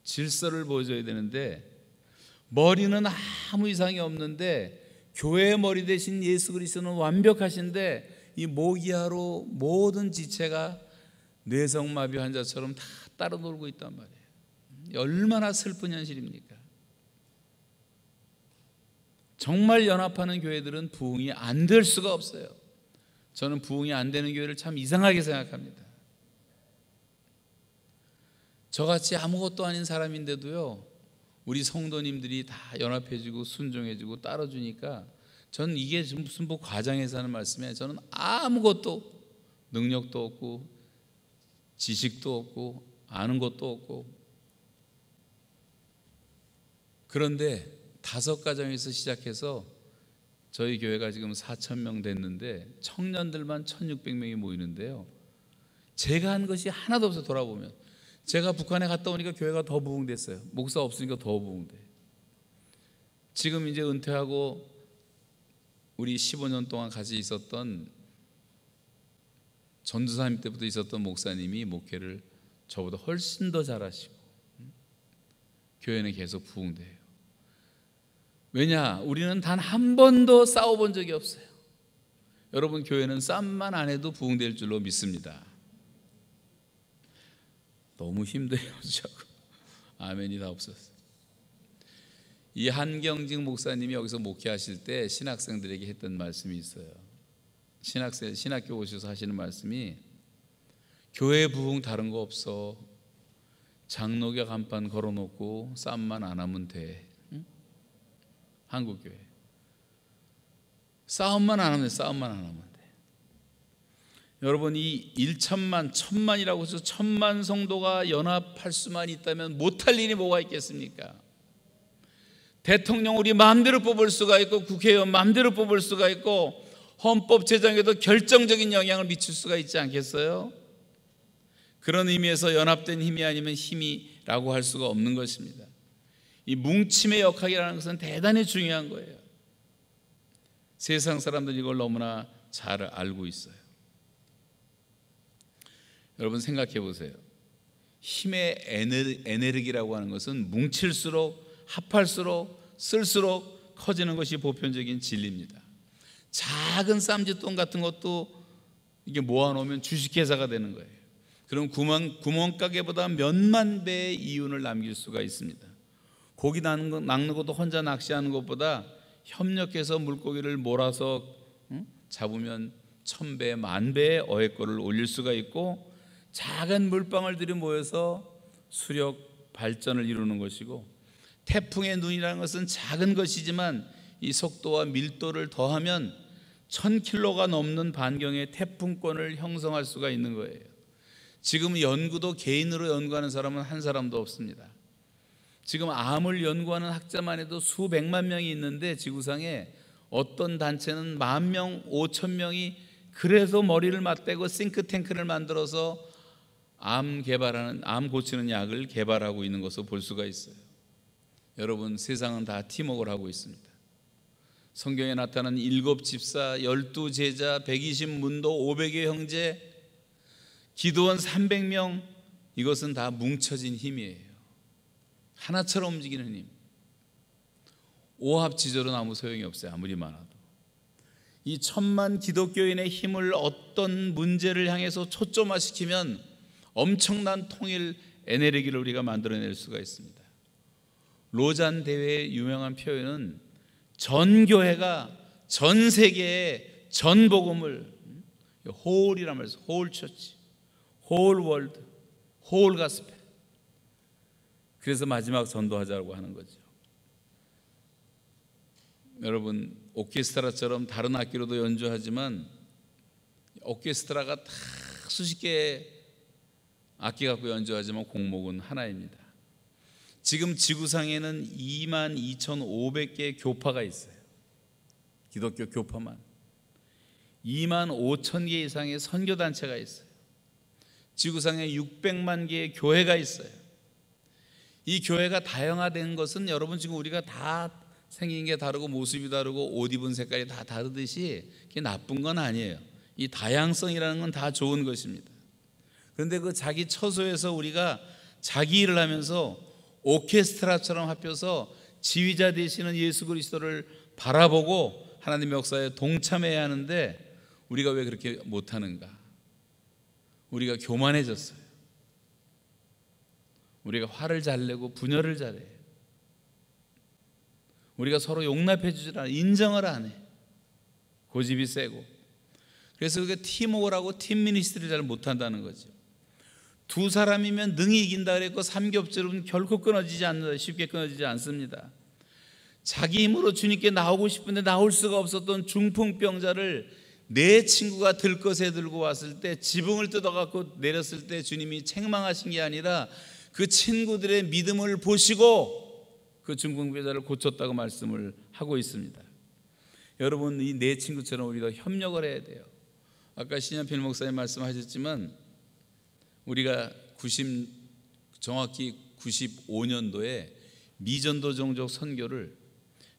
질서를 보여줘야 되는데 머리는 아무 이상이 없는데 교회의 머리 대신 예수 그리스도는 완벽하신데 이 모기하로 모든 지체가 뇌성마비 환자처럼 다 따로 놀고 있단 말이에요. 얼마나 슬픈 현실입니까? 정말 연합하는 교회들은 부흥이 안 될 수가 없어요. 저는 부흥이 안 되는 교회를 참 이상하게 생각합니다. 저같이 아무것도 아닌 사람인데도요, 우리 성도님들이 다 연합해지고 순종해지고 따라주니까 저는 이게 무슨 뭐 과장해서 하는 말씀에 저는 아무것도 능력도 없고 지식도 없고 아는 것도 없고 그런데 다섯 가정에서 시작해서 저희 교회가 지금 4천 명 됐는데 청년들만 1,600명이 모이는데요. 제가 한 것이 하나도 없어 돌아보면 제가 북한에 갔다 오니까 교회가 더 부흥됐어요. 목사 없으니까 더 부흥돼. 지금 이제 은퇴하고 우리 15년 동안 같이 있었던 전두사님 때부터 있었던 목사님이 목회를 저보다 훨씬 더 잘하시고 교회는 계속 부흥돼요. 왜냐? 우리는 단 한 번도 싸워본 적이 없어요. 여러분 교회는 싸움만 안 해도 부흥될 줄로 믿습니다. 너무 힘들어요. 아멘이 다 없었어. 이 한경직 목사님이 여기서 목회하실 때 신학생들에게 했던 말씀이 있어요. 신학생 신학교 오셔서 하시는 말씀이 교회 부흥 다른 거 없어. 장로교 간판 걸어놓고 싸움만 안 하면 돼. 한국 교회. 싸움만 안 하면 싸움만 안 하면 돼. 여러분 이 1천만, 천만이라고 해서 천만 성도가 연합할 수만 있다면 못할 일이 뭐가 있겠습니까? 대통령 우리 마음대로 뽑을 수가 있고 국회의원 마음대로 뽑을 수가 있고 헌법 제정에도 결정적인 영향을 미칠 수가 있지 않겠어요? 그런 의미에서 연합된 힘이 아니면 힘이라고 할 수가 없는 것입니다. 이 뭉침의 역학이라는 것은 대단히 중요한 거예요. 세상 사람들이 이걸 너무나 잘 알고 있어요. 여러분 생각해 보세요. 힘의 에너지라고 하는 것은 뭉칠수록 합할수록 쓸수록 커지는 것이 보편적인 진리입니다. 작은 쌈짓돈 같은 것도 이게 모아놓으면 주식회사가 되는 거예요. 그럼 구멍, 구멍가게보다 몇만 배의 이윤을 남길 수가 있습니다. 고기 낚는, 거, 낚는 것도 혼자 낚시하는 것보다 협력해서 물고기를 몰아서 응? 잡으면 천 배, 만 배의 어획거를 올릴 수가 있고 작은 물방울들이 모여서 수력 발전을 이루는 것이고 태풍의 눈이라는 것은 작은 것이지만 이 속도와 밀도를 더하면 천 킬로가 넘는 반경의 태풍권을 형성할 수가 있는 거예요. 지금 연구도 개인으로 연구하는 사람은 한 사람도 없습니다. 지금 암을 연구하는 학자만 해도 수백만 명이 있는데 지구상에 어떤 단체는 만 명, 오천 명이 그래서 머리를 맞대고 싱크탱크를 만들어서 암 개발하는 암 고치는 약을 개발하고 있는 것을 볼 수가 있어요. 여러분 세상은 다 팀워크를 하고 있습니다. 성경에 나타난 일곱 집사, 열두 제자, 백이십 문도, 오백의 형제, 기도원 300명 이것은 다 뭉쳐진 힘이에요. 하나처럼 움직이는 힘. 오합지졸은 아무 소용이 없어요. 아무리 많아도. 이 천만 기독교인의 힘을 어떤 문제를 향해서 초점화시키면 엄청난 통일 에너지를 우리가 만들어낼 수가 있습니다. 로잔 대회의 유명한 표현은 전 교회가 전 세계에 전 복음을 홀이란 말이죠. 홀 처치, Whole world, whole gospel. 그래서 마지막 전도하자고 하는 거죠. 여러분 오케스트라처럼 다른 악기로도 연주하지만 오케스트라가 다 수십 개의 악기 갖고 연주하지만 곡목은 하나입니다. 지금 지구상에는 2만 2,500개의 교파가 있어요. 기독교 교파만. 2만 5천 개 이상의 선교 단체가 있어요. 지구상에 600만 개의 교회가 있어요. 이 교회가 다양화된 것은 여러분 지금 우리가 다 생긴 게 다르고 모습이 다르고 옷 입은 색깔이 다 다르듯이 그게 나쁜 건 아니에요. 이 다양성이라는 건 다 좋은 것입니다. 그런데 그 자기 처소에서 우리가 자기 일을 하면서 오케스트라처럼 합혀서 지휘자 되시는 예수 그리스도를 바라보고 하나님의 역사에 동참해야 하는데 우리가 왜 그렇게 못하는가? 우리가 교만해졌어요. 우리가 화를 잘 내고 분열을 잘해. 우리가 서로 용납해 주질 않아. 인정을 안 해. 고집이 세고. 그래서 그게 팀워크를 하고 팀 미니스트를 잘 못한다는 거죠. 두 사람이면 능히 이긴다 그랬고 삼겹살은 결코 끊어지지 않는다. 쉽게 끊어지지 않습니다. 자기 힘으로 주님께 나오고 싶은데 나올 수가 없었던 중풍병자를 내 친구가 들것에 들고 왔을 때 지붕을 뜯어갖고 내렸을 때 주님이 책망하신 게 아니라 그 친구들의 믿음을 보시고 그 중풍병자를 고쳤다고 말씀을 하고 있습니다. 여러분 이 내 친구처럼 우리가 협력을 해야 돼요. 아까 신현필 목사님 말씀하셨지만 우리가 90 정확히 95년도에 미전도 종족 선교를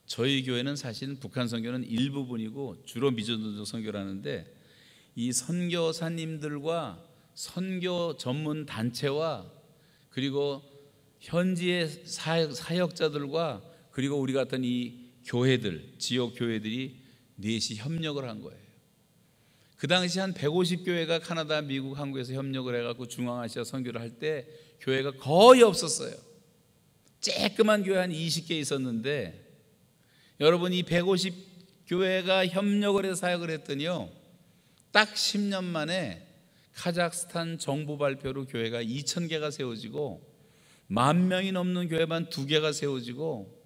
저희 교회는 사실 북한 선교는 일부분이고 주로 미전도적 선교를 하는데 이 선교사님들과 선교 전문 단체와 그리고 현지의 사역자들과 그리고 우리 같은 이 교회들 지역 교회들이 넷이 협력을 한 거예요. 그 당시 한 150교회가 카나다, 미국, 한국에서 협력을 해갖고 중앙아시아 선교를 할 때 교회가 거의 없었어요. 쬐끄만 교회 한 20개 있었는데 여러분 이 150교회가 협력을 해서 사역을 했더니요. 딱 10년 만에 카자흐스탄 정부 발표로 교회가 2,000개가 세워지고 만 명이 넘는 교회만 두 개가 세워지고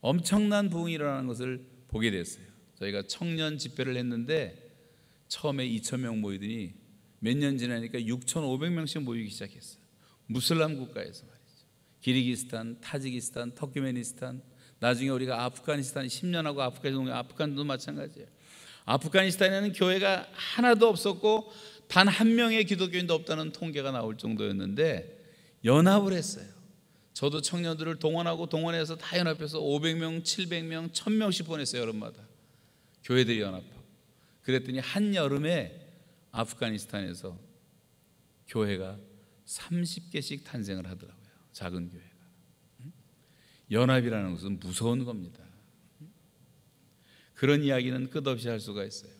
엄청난 부흥이 일어나는 것을 보게 됐어요. 저희가 청년 집회를 했는데 처음에 2,000명 모이더니 몇 년 지나니까 6,500명씩 모이기 시작했어요. 무슬람 국가에서 말이죠. 기르기스탄, 타지기스탄, 터키메니스탄, 나중에 우리가 아프가니스탄 10년하고 아프가니스탄 아프간도 마찬가지예요. 아프가니스탄에는 교회가 하나도 없었고 단 한 명의 기독교인도 없다는 통계가 나올 정도였는데 연합을 했어요. 저도 청년들을 동원하고 동원해서 다 연합해서 500명, 700명, 1000명씩 보냈어요, 여름마다. 교회들이 연합하고. 그랬더니 한 여름에 아프가니스탄에서 교회가 30개씩 탄생을 하더라고요. 작은 교회. 연합이라는 것은 무서운 겁니다. 그런 이야기는 끝없이 할 수가 있어요.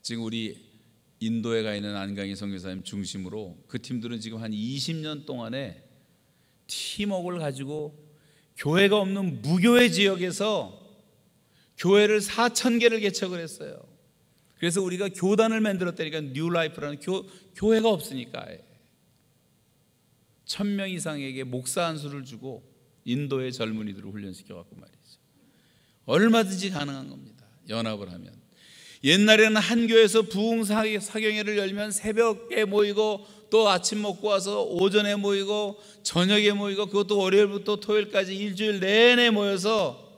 지금 우리 인도에 가 있는 안강희 선교사님 중심으로 그 팀들은 지금 한 20년 동안에 팀웍을 가지고 교회가 없는 무교회 지역에서 교회를 4천 개를 개척을 했어요. 그래서 우리가 교단을 만들었다니까 New Life라는 교, 교회가 없으니까 천 명 이상에게 목사 안수를 주고 인도의 젊은이들을 훈련시켜 갖고 말이죠. 얼마든지 가능한 겁니다. 연합을 하면. 옛날에는 한 교회에서 부흥 사경회를 열면 새벽에 모이고 또 아침 먹고 와서 오전에 모이고 저녁에 모이고 그것도 월요일부터 토요일까지 일주일 내내 모여서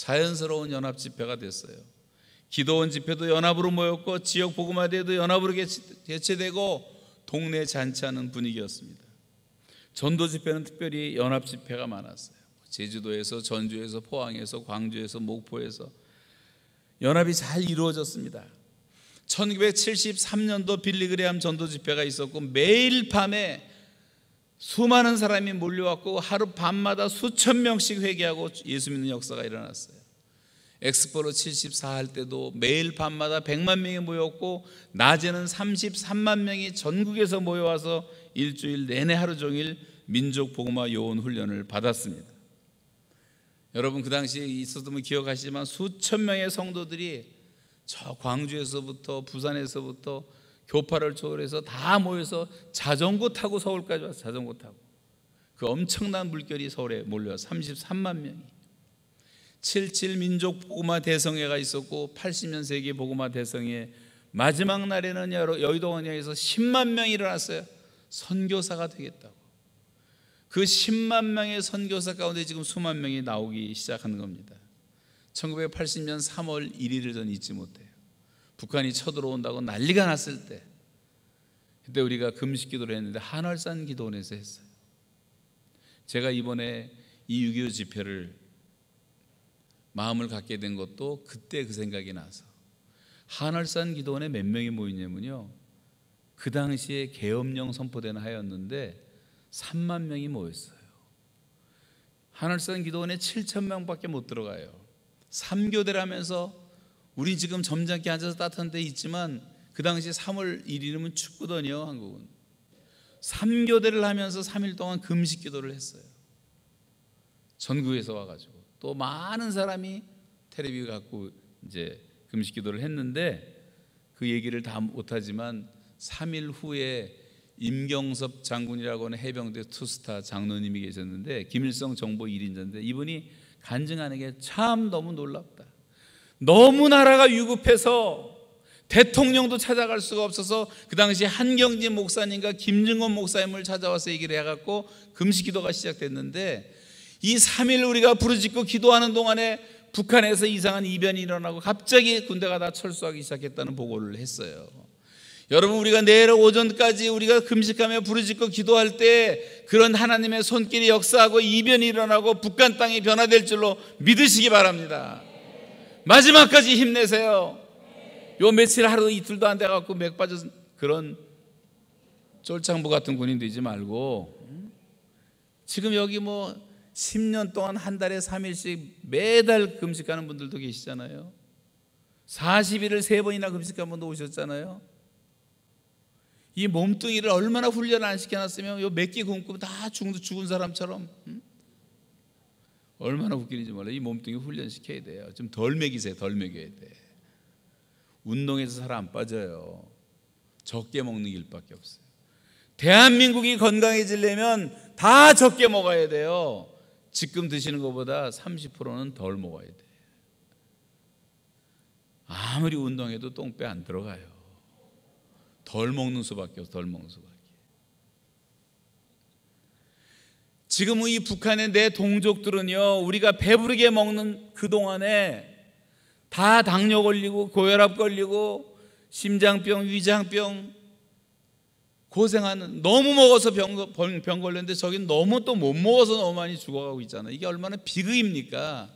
자연스러운 연합 집회가 됐어요. 기도원 집회도 연합으로 모였고 지역 복음화대도 연합으로 개최되고 동네 잔치하는 분위기였습니다. 전도 집회는 특별히 연합 집회가 많았어요. 제주도에서 전주에서 포항에서 광주에서 목포에서 연합이 잘 이루어졌습니다. 1973년도 빌리그레암 전도 집회가 있었고 매일 밤에 수많은 사람이 몰려왔고 하루 밤마다 수천 명씩 회개하고 예수 믿는 역사가 일어났어요. 엑스포로 74 할 때도 매일 밤마다 100만 명이 모였고 낮에는 33만 명이 전국에서 모여와서 일주일 내내 하루 종일 민족 복음화 요원 훈련을 받았습니다. 여러분 그 당시에 있었으면 기억하시지만 수천 명의 성도들이 저 광주에서부터 부산에서부터 교파를 초월해서 다 모여서 자전거 타고 서울까지 와서 자전거 타고 그 엄청난 물결이 서울에 몰려 33만 명이 77 민족 복음화 대성회가 있었고 80년 세기 복음화 대성회 마지막 날에는 여의도 원양에서 10만 명이 일어났어요. 선교사가 되겠다고. 그 10만 명의 선교사 가운데 지금 수만 명이 나오기 시작하는 겁니다. 1980년 3월 1일을 전 잊지 못해요. 북한이 쳐들어온다고 난리가 났을 때 그때 우리가 금식 기도를 했는데 한월산 기도원에서 했어요. 제가 이번에 이 6.25 집회를 마음을 갖게 된 것도 그때 그 생각이 나서 한월산 기도원에 몇 명이 모이냐면요. 그 당시에 계엄령 선포되는 하였는데 3만 명이 모였어요. 하늘산 기도원에 7천 명밖에 못 들어가요. 3교대를 하면서 우리 지금 점잖게 앉아서 따뜻한 데 있지만 그 당시 3월 1일이면 춥거든요, 한국은. 3교대를 하면서 3일 동안 금식 기도를 했어요. 전국에서 와가지고 또 많은 사람이 테레비 갖고 이제 금식 기도를 했는데 그 얘기를 다 못하지만 3일 후에 임경섭 장군이라고 하는 해병대 투스타 장로님이 계셨는데 김일성 정보 1인자인데 이분이 간증하는 게 참 너무 놀랍다. 너무 나라가 위급해서 대통령도 찾아갈 수가 없어서 그 당시 한경진 목사님과 김증원 목사님을 찾아와서 얘기를 해갖고 금식 기도가 시작됐는데 이 3일 우리가 부르짖고 기도하는 동안에 북한에서 이상한 이변이 일어나고 갑자기 군대가 다 철수하기 시작했다는 보고를 했어요. 여러분 우리가 내일 오전까지 우리가 금식하며 부르짖고 기도할 때 그런 하나님의 손길이 역사하고 이변이 일어나고 북한 땅이 변화될 줄로 믿으시기 바랍니다. 마지막까지 힘내세요. 요 며칠 하루 이틀도 안 돼갖고 맥 빠져 그런 쫄창부 같은 군인 되지 말고 지금 여기 뭐 10년 동안 한 달에 3일씩 매달 금식하는 분들도 계시잖아요. 40일을 세 번이나 금식한 분도 오셨잖아요. 이 몸뚱이를 얼마나 훈련 안 시켜놨으면 요 몇 끼 굶고 다 죽은, 사람처럼 응? 얼마나 웃기는지 몰라. 이 몸뚱이 훈련시켜야 돼요. 좀 덜 먹이세요. 덜 먹여야 돼. 운동해서 살 안 빠져요. 적게 먹는 길밖에 없어요. 대한민국이 건강해지려면 다 적게 먹어야 돼요. 지금 드시는 것보다 30%는 덜 먹어야 돼. 아무리 운동해도 똥배 안 들어가요. 덜 먹는 수밖에 없어. 덜 먹는 수밖에. 지금 이 북한의 내 동족들은요, 우리가 배부르게 먹는 그 동안에 다 당뇨 걸리고 고혈압 걸리고 심장병, 위장병 고생하는 너무 먹어서 병, 병 걸렸는데 저긴 너무 또 못 먹어서 너무 많이 죽어가고 있잖아요. 이게 얼마나 비극입니까?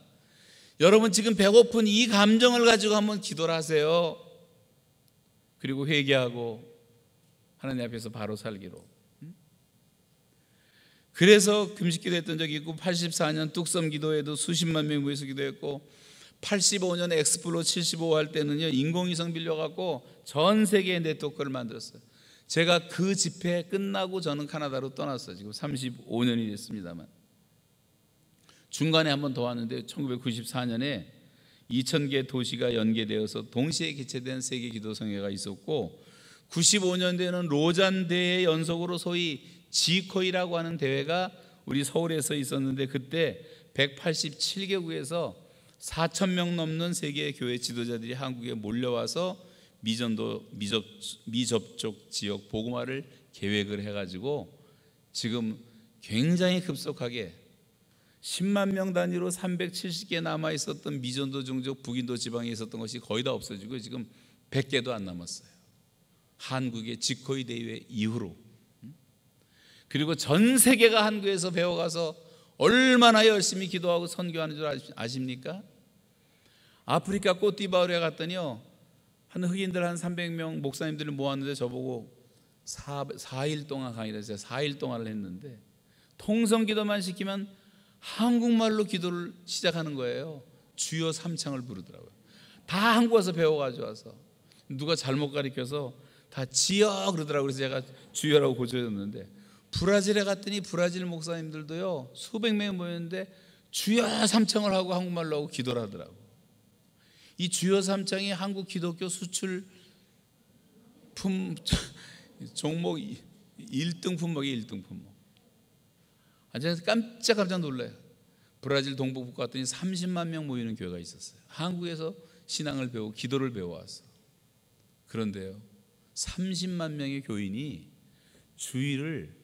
여러분 지금 배고픈 이 감정을 가지고 한번 기도를 하세요. 그리고 회개하고 하나님 앞에서 바로 살기로. 그래서 금식 기도 했던 적이 있고 84년 뚝섬 기도에도 수십만 명 모여서 기도했고 85년 엑스플로 75 할 때는요 인공위성 빌려갖고 전 세계의 네트워크를 만들었어요. 제가 그 집회 끝나고 저는 카나다로 떠났어요. 지금 35년이 됐습니다만 중간에 한 번 더 왔는데 1994년에 2,000개 도시가 연계되어서 동시에 개최된 세계 기도 성회가 있었고 95년대에는 로잔 대회 연속으로 소위 지코이라고 하는 대회가 우리 서울에서 있었는데 그때 187개국에서 4천 명 넘는 세계 교회 지도자들이 한국에 몰려와서 미전도 미접, 미접촉 지역 보고마를 계획을 해가지고 지금 굉장히 급속하게 10만 명 단위로 370개 남아 있었던 미전도 종족 북인도 지방에 있었던 것이 거의 다 없어지고 지금 100개도 안 남았어요. 한국의 지코이 대회 이후로 그리고 전 세계가 한국에서 배워가서 얼마나 열심히 기도하고 선교하는 줄 아십니까? 아프리카 꽃디바우르에 갔더니요. 한 흑인들 한 300명 목사님들을 모았는데 저보고 4, 4일 동안 강의를 했어요. 4일 동안을 했는데 통성 기도만 시키면 한국말로 기도를 시작하는 거예요. 주여 삼창을 부르더라고요. 다 한국 와서 배워가지고 와서 누가 잘못 가르쳐서 다 지어 그러더라고요. 그래서 제가 주여라고 고쳐줬는데 브라질에 갔더니 브라질 목사님들도요 수백 명이 모였는데 주여 삼창을 하고 한국말로 하고 기도를 하더라고. 이 주여 삼창이 한국 기독교 수출 품 종목 1등 품목이 1등 품목. 아주 깜짝 깜짝 놀라요. 브라질 동북부 갔더니 30만 명 모이는 교회가 있었어요. 한국에서 신앙을 배우고 기도를 배워왔어. 그런데요. 30만 명의 교인이 주일을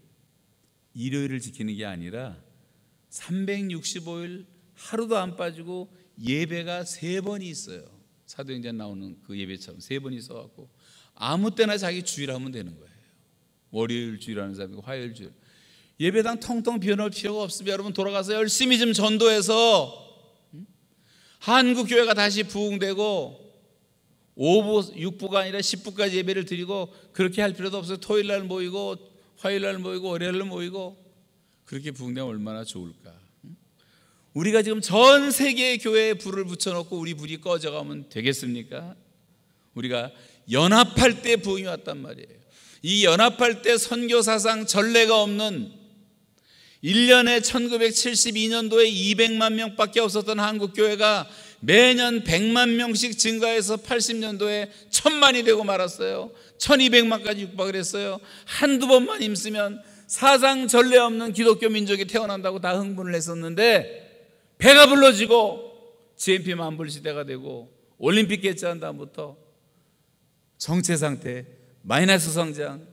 일요일을 지키는 게 아니라 365일 하루도 안 빠지고 예배가 세 번이 있어요. 사도행전 나오는 그 예배처럼 세 번이 있어갖고 아무 때나 자기 주일 하면 되는 거예요. 월요일 주일하는 사람이고 화요일 주일. 예배당 텅텅 비워놓을 필요가 없으면 여러분 돌아가서 열심히 좀 전도해서 한국 교회가 다시 부흥되고 5부, 6부가 아니라 10부까지 예배를 드리고 그렇게 할 필요도 없어요. 토요일 날 모이고 화요일 날 모이고 월요일 날 모이고 그렇게 부흥되면 얼마나 좋을까. 우리가 지금 전 세계의 교회에 불을 붙여놓고 우리 불이 꺼져가면 되겠습니까? 우리가 연합할 때 부흥이 왔단 말이에요. 이 연합할 때 선교 사상 전례가 없는 1년에 1972년도에 200만 명밖에 없었던 한국 교회가 매년 100만 명씩 증가해서 80년도에 천만이 되고 말았어요. 1200만까지 육박을 했어요. 한두 번만 힘쓰면 사상 전례 없는 기독교 민족이 태어난다고 다 흥분을 했었는데 배가 불러지고 GNP 만불 시대가 되고 올림픽 개최한 다음부터 정체 상태, 마이너스 성장,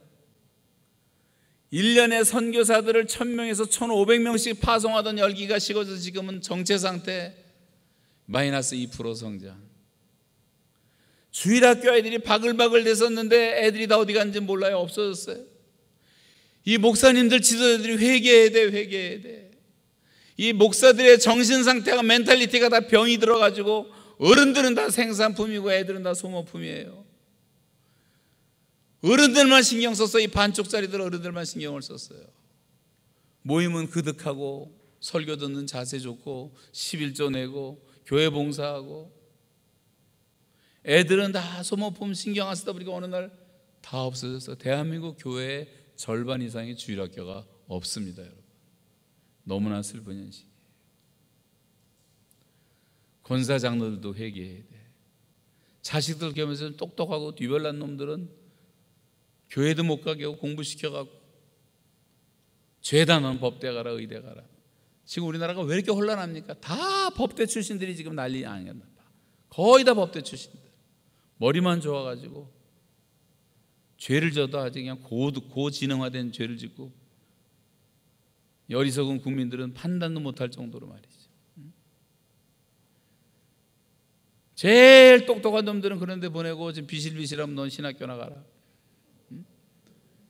1년에 선교사들을 1000명에서 1500명씩 파송하던 열기가 식어서 지금은 정체 상태, 마이너스 2% 성장. 주일학교 아이들이 바글바글 됐었는데 애들이 다 어디 갔는지 몰라요. 없어졌어요. 이 목사님들 지도자들이 회개해야 돼, 회개해야 돼. 이 목사들의 정신 상태가 멘탈리티가 다 병이 들어가지고 어른들은 다 생산품이고 애들은 다 소모품이에요. 어른들만 신경 썼어요. 이 반쪽짜리들 어른들만 신경을 썼어요. 모임은 그득하고 설교 듣는 자세 좋고 11조 내고 교회 봉사하고 애들은 다 소모품 신경 안 쓰다 보니까 어느 날 다 없어졌어. 대한민국 교회의 절반 이상의 주일학교가 없습니다, 여러분. 너무나 슬픈 현실이에요. 권사 장로들도 회개해야 돼. 자식들 교면서 똑똑하고 뒤별난 놈들은 교회도 못 가게 하고 공부시켜가고 죄다 넌 법대 가라 의대 가라. 지금 우리나라가 왜 이렇게 혼란합니까? 다 법대 출신들이 지금 난리 아니겠나 거의 다 법대 출신들. 머리만 좋아가지고 죄를 져도 아직 그냥 고, 고지능화된 죄를 짓고 어리석은 국민들은 판단도 못할 정도로 말이죠. 제일 똑똑한 놈들은 그런데 보내고 지금 비실비실하면 넌 신학교 나가라.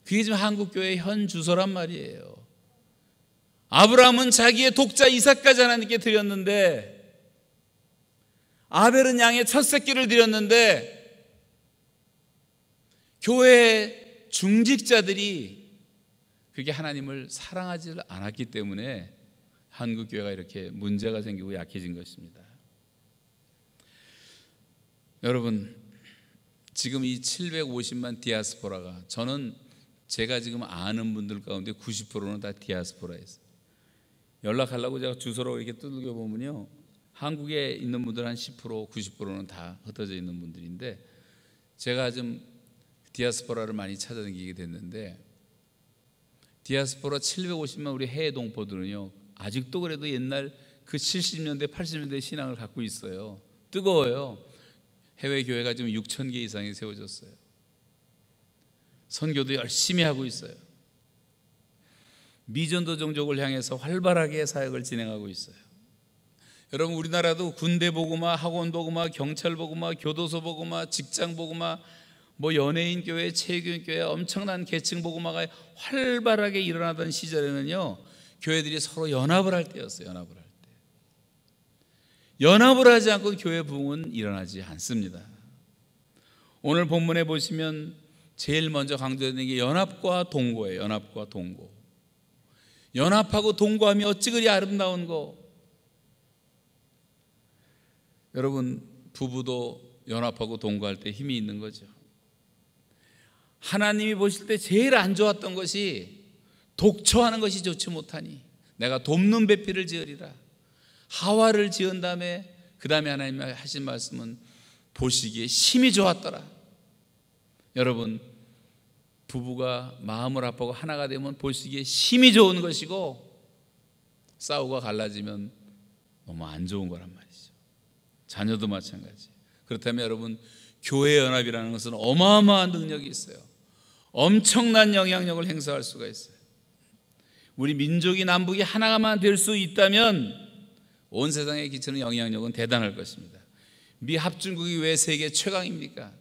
그게 지금 한국교회 현 주소란 말이에요. 아브라함은 자기의 독자 이삭까지 하나님께 드렸는데 아벨은 양의 첫 새끼를 드렸는데 교회 중직자들이 그게 하나님을 사랑하지 않았기 때문에 한국 교회가 이렇게 문제가 생기고 약해진 것입니다. 여러분 지금 이 750만 디아스포라가 저는 제가 지금 아는 분들 가운데 90%는 다 디아스포라였어요. 연락하려고 제가 주소로 이렇게 두들겨 보면요. 한국에 있는 분들 한 10%, 90%는 다 흩어져 있는 분들인데 제가 좀 디아스포라를 많이 찾아다니게 됐는데 디아스포라 750만 우리 해외 동포들은요. 아직도 그래도 옛날 그 70년대, 80년대 신앙을 갖고 있어요. 뜨거워요. 해외 교회가 지금 6천 개 이상이 세워졌어요. 선교도 열심히 하고 있어요. 미전도 종족을 향해서 활발하게 사역을 진행하고 있어요. 여러분 우리나라도 군대 보고마, 학원 보고마, 경찰 보고마, 교도소 보고마, 직장 보고마, 뭐 연예인 교회, 체육인 교회 엄청난 계층 보고마가 활발하게 일어나던 시절에는요 교회들이 서로 연합을 할 때였어요. 연합을 할 때. 연합을 하지 않고 교회 부흥은 일어나지 않습니다. 오늘 본문에 보시면 제일 먼저 강조되는 게 연합과 동거예요. 연합과 동거. 연합하고 동거함이 어찌 그리 아름다운 거. 여러분 부부도 연합하고 동거할 때 힘이 있는 거죠. 하나님이 보실 때 제일 안 좋았던 것이 독처하는 것이 좋지 못하니 내가 돕는 배필을 지으리라. 하와를 지은 다음에 그 다음에 하나님이 하신 말씀은 보시기에 심히 좋았더라. 여러분 부부가 마음을 아파고 하나가 되면 보시기에 심히 좋은 것이고 싸우고 갈라지면 너무 안 좋은 거란 말이죠. 자녀도 마찬가지. 그렇다면 여러분 교회 연합이라는 것은 어마어마한 능력이 있어요. 엄청난 영향력을 행사할 수가 있어요. 우리 민족이 남북이 하나만 될 수 있다면 온 세상에 끼치는 영향력은 대단할 것입니다. 미 합중국이 왜 세계 최강입니까?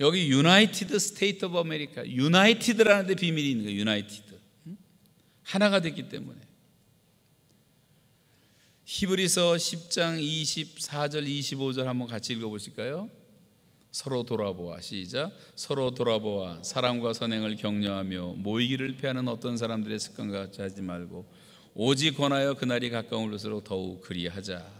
여기 United States of America United라는 데 비밀이 있는 거예요. United. 하나가 됐기 때문에. 히브리서 10장 24절 25절 한번 같이 읽어 보실까요? 서로 돌아보아 시작 서로 돌아보아 사랑과 선행을 격려하며 모이기를 피하는 어떤 사람들의 습관과 같이 하지 말고 오직 권하여 그날이 가까울수록 더욱 그리하자.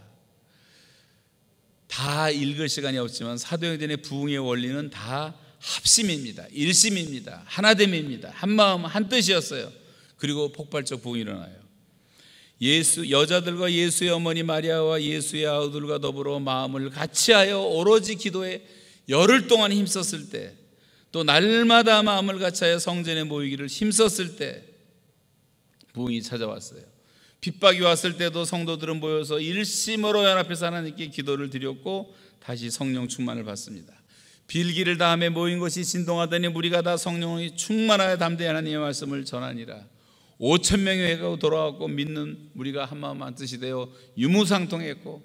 다 읽을 시간이 없지만 사도행전의 부흥의 원리는 다 합심입니다. 일심입니다. 하나됨입니다. 한 마음 한 뜻이었어요. 그리고 폭발적 부흥이 일어나요. 예수 여자들과 예수의 어머니 마리아와 예수의 아우들과 더불어 마음을 같이하여 오로지 기도에 열흘 동안 힘썼을 때 또 날마다 마음을 같이하여 성전에 모이기를 힘썼을 때 부흥이 찾아왔어요. 핍박이 왔을 때도 성도들은 모여서 일심으로 연합해서 하나님께 기도를 드렸고 다시 성령 충만을 받습니다. 빌기를 다음에 모인 것이 진동하더니 무리가 다 성령이 충만하여 담대 하나님의 말씀을 전하니라. 5천 명의 회가 돌아왔고 믿는 무리가 한마음 한 뜻이 되어 유무상통했고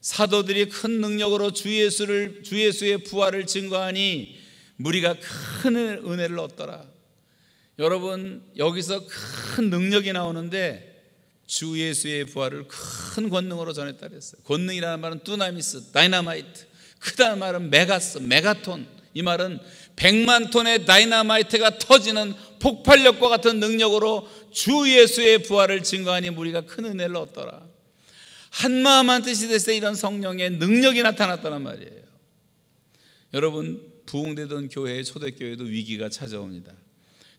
사도들이 큰 능력으로 주 예수를 주 예수의 부활을 증거하니 무리가 큰 은혜를 얻더라. 여러분 여기서 큰 능력이 나오는데 주 예수의 부활을 큰 권능으로 전했다 그랬어요. 권능이라는 말은 δύναμις, 다이나마이트. 크다는 말은 μέγας, 메가톤. 이 말은 100만 톤의 다이나마이트가 터지는 폭발력과 같은 능력으로 주 예수의 부활을 증거하니 우리가 큰 은혜를 얻더라. 한 마음 한 뜻이 됐을 때 이런 성령의 능력이 나타났다는 말이에요. 여러분 부흥되던 교회의 초대교회도 위기가 찾아옵니다.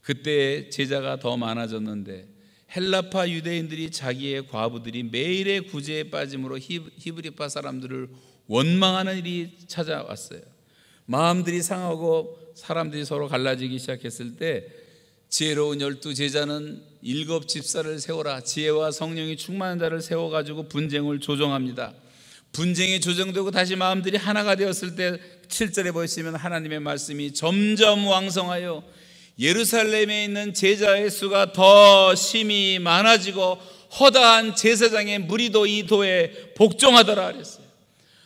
그때 제자가 더 많아졌는데 헬라파 유대인들이 자기의 과부들이 매일의 구제에 빠짐으로 히브리파 사람들을 원망하는 일이 찾아왔어요. 마음들이 상하고 사람들이 서로 갈라지기 시작했을 때 지혜로운 열두 제자는 일곱 집사를 세워라 지혜와 성령이 충만한 자를 세워가지고 분쟁을 조정합니다. 분쟁이 조정되고 다시 마음들이 하나가 되었을 때 7절에 보시면 하나님의 말씀이 점점 왕성하여 예루살렘에 있는 제자의 수가 더 심히 많아지고 허다한 제사장의 무리도 이 도에 복종하더라 그랬어요.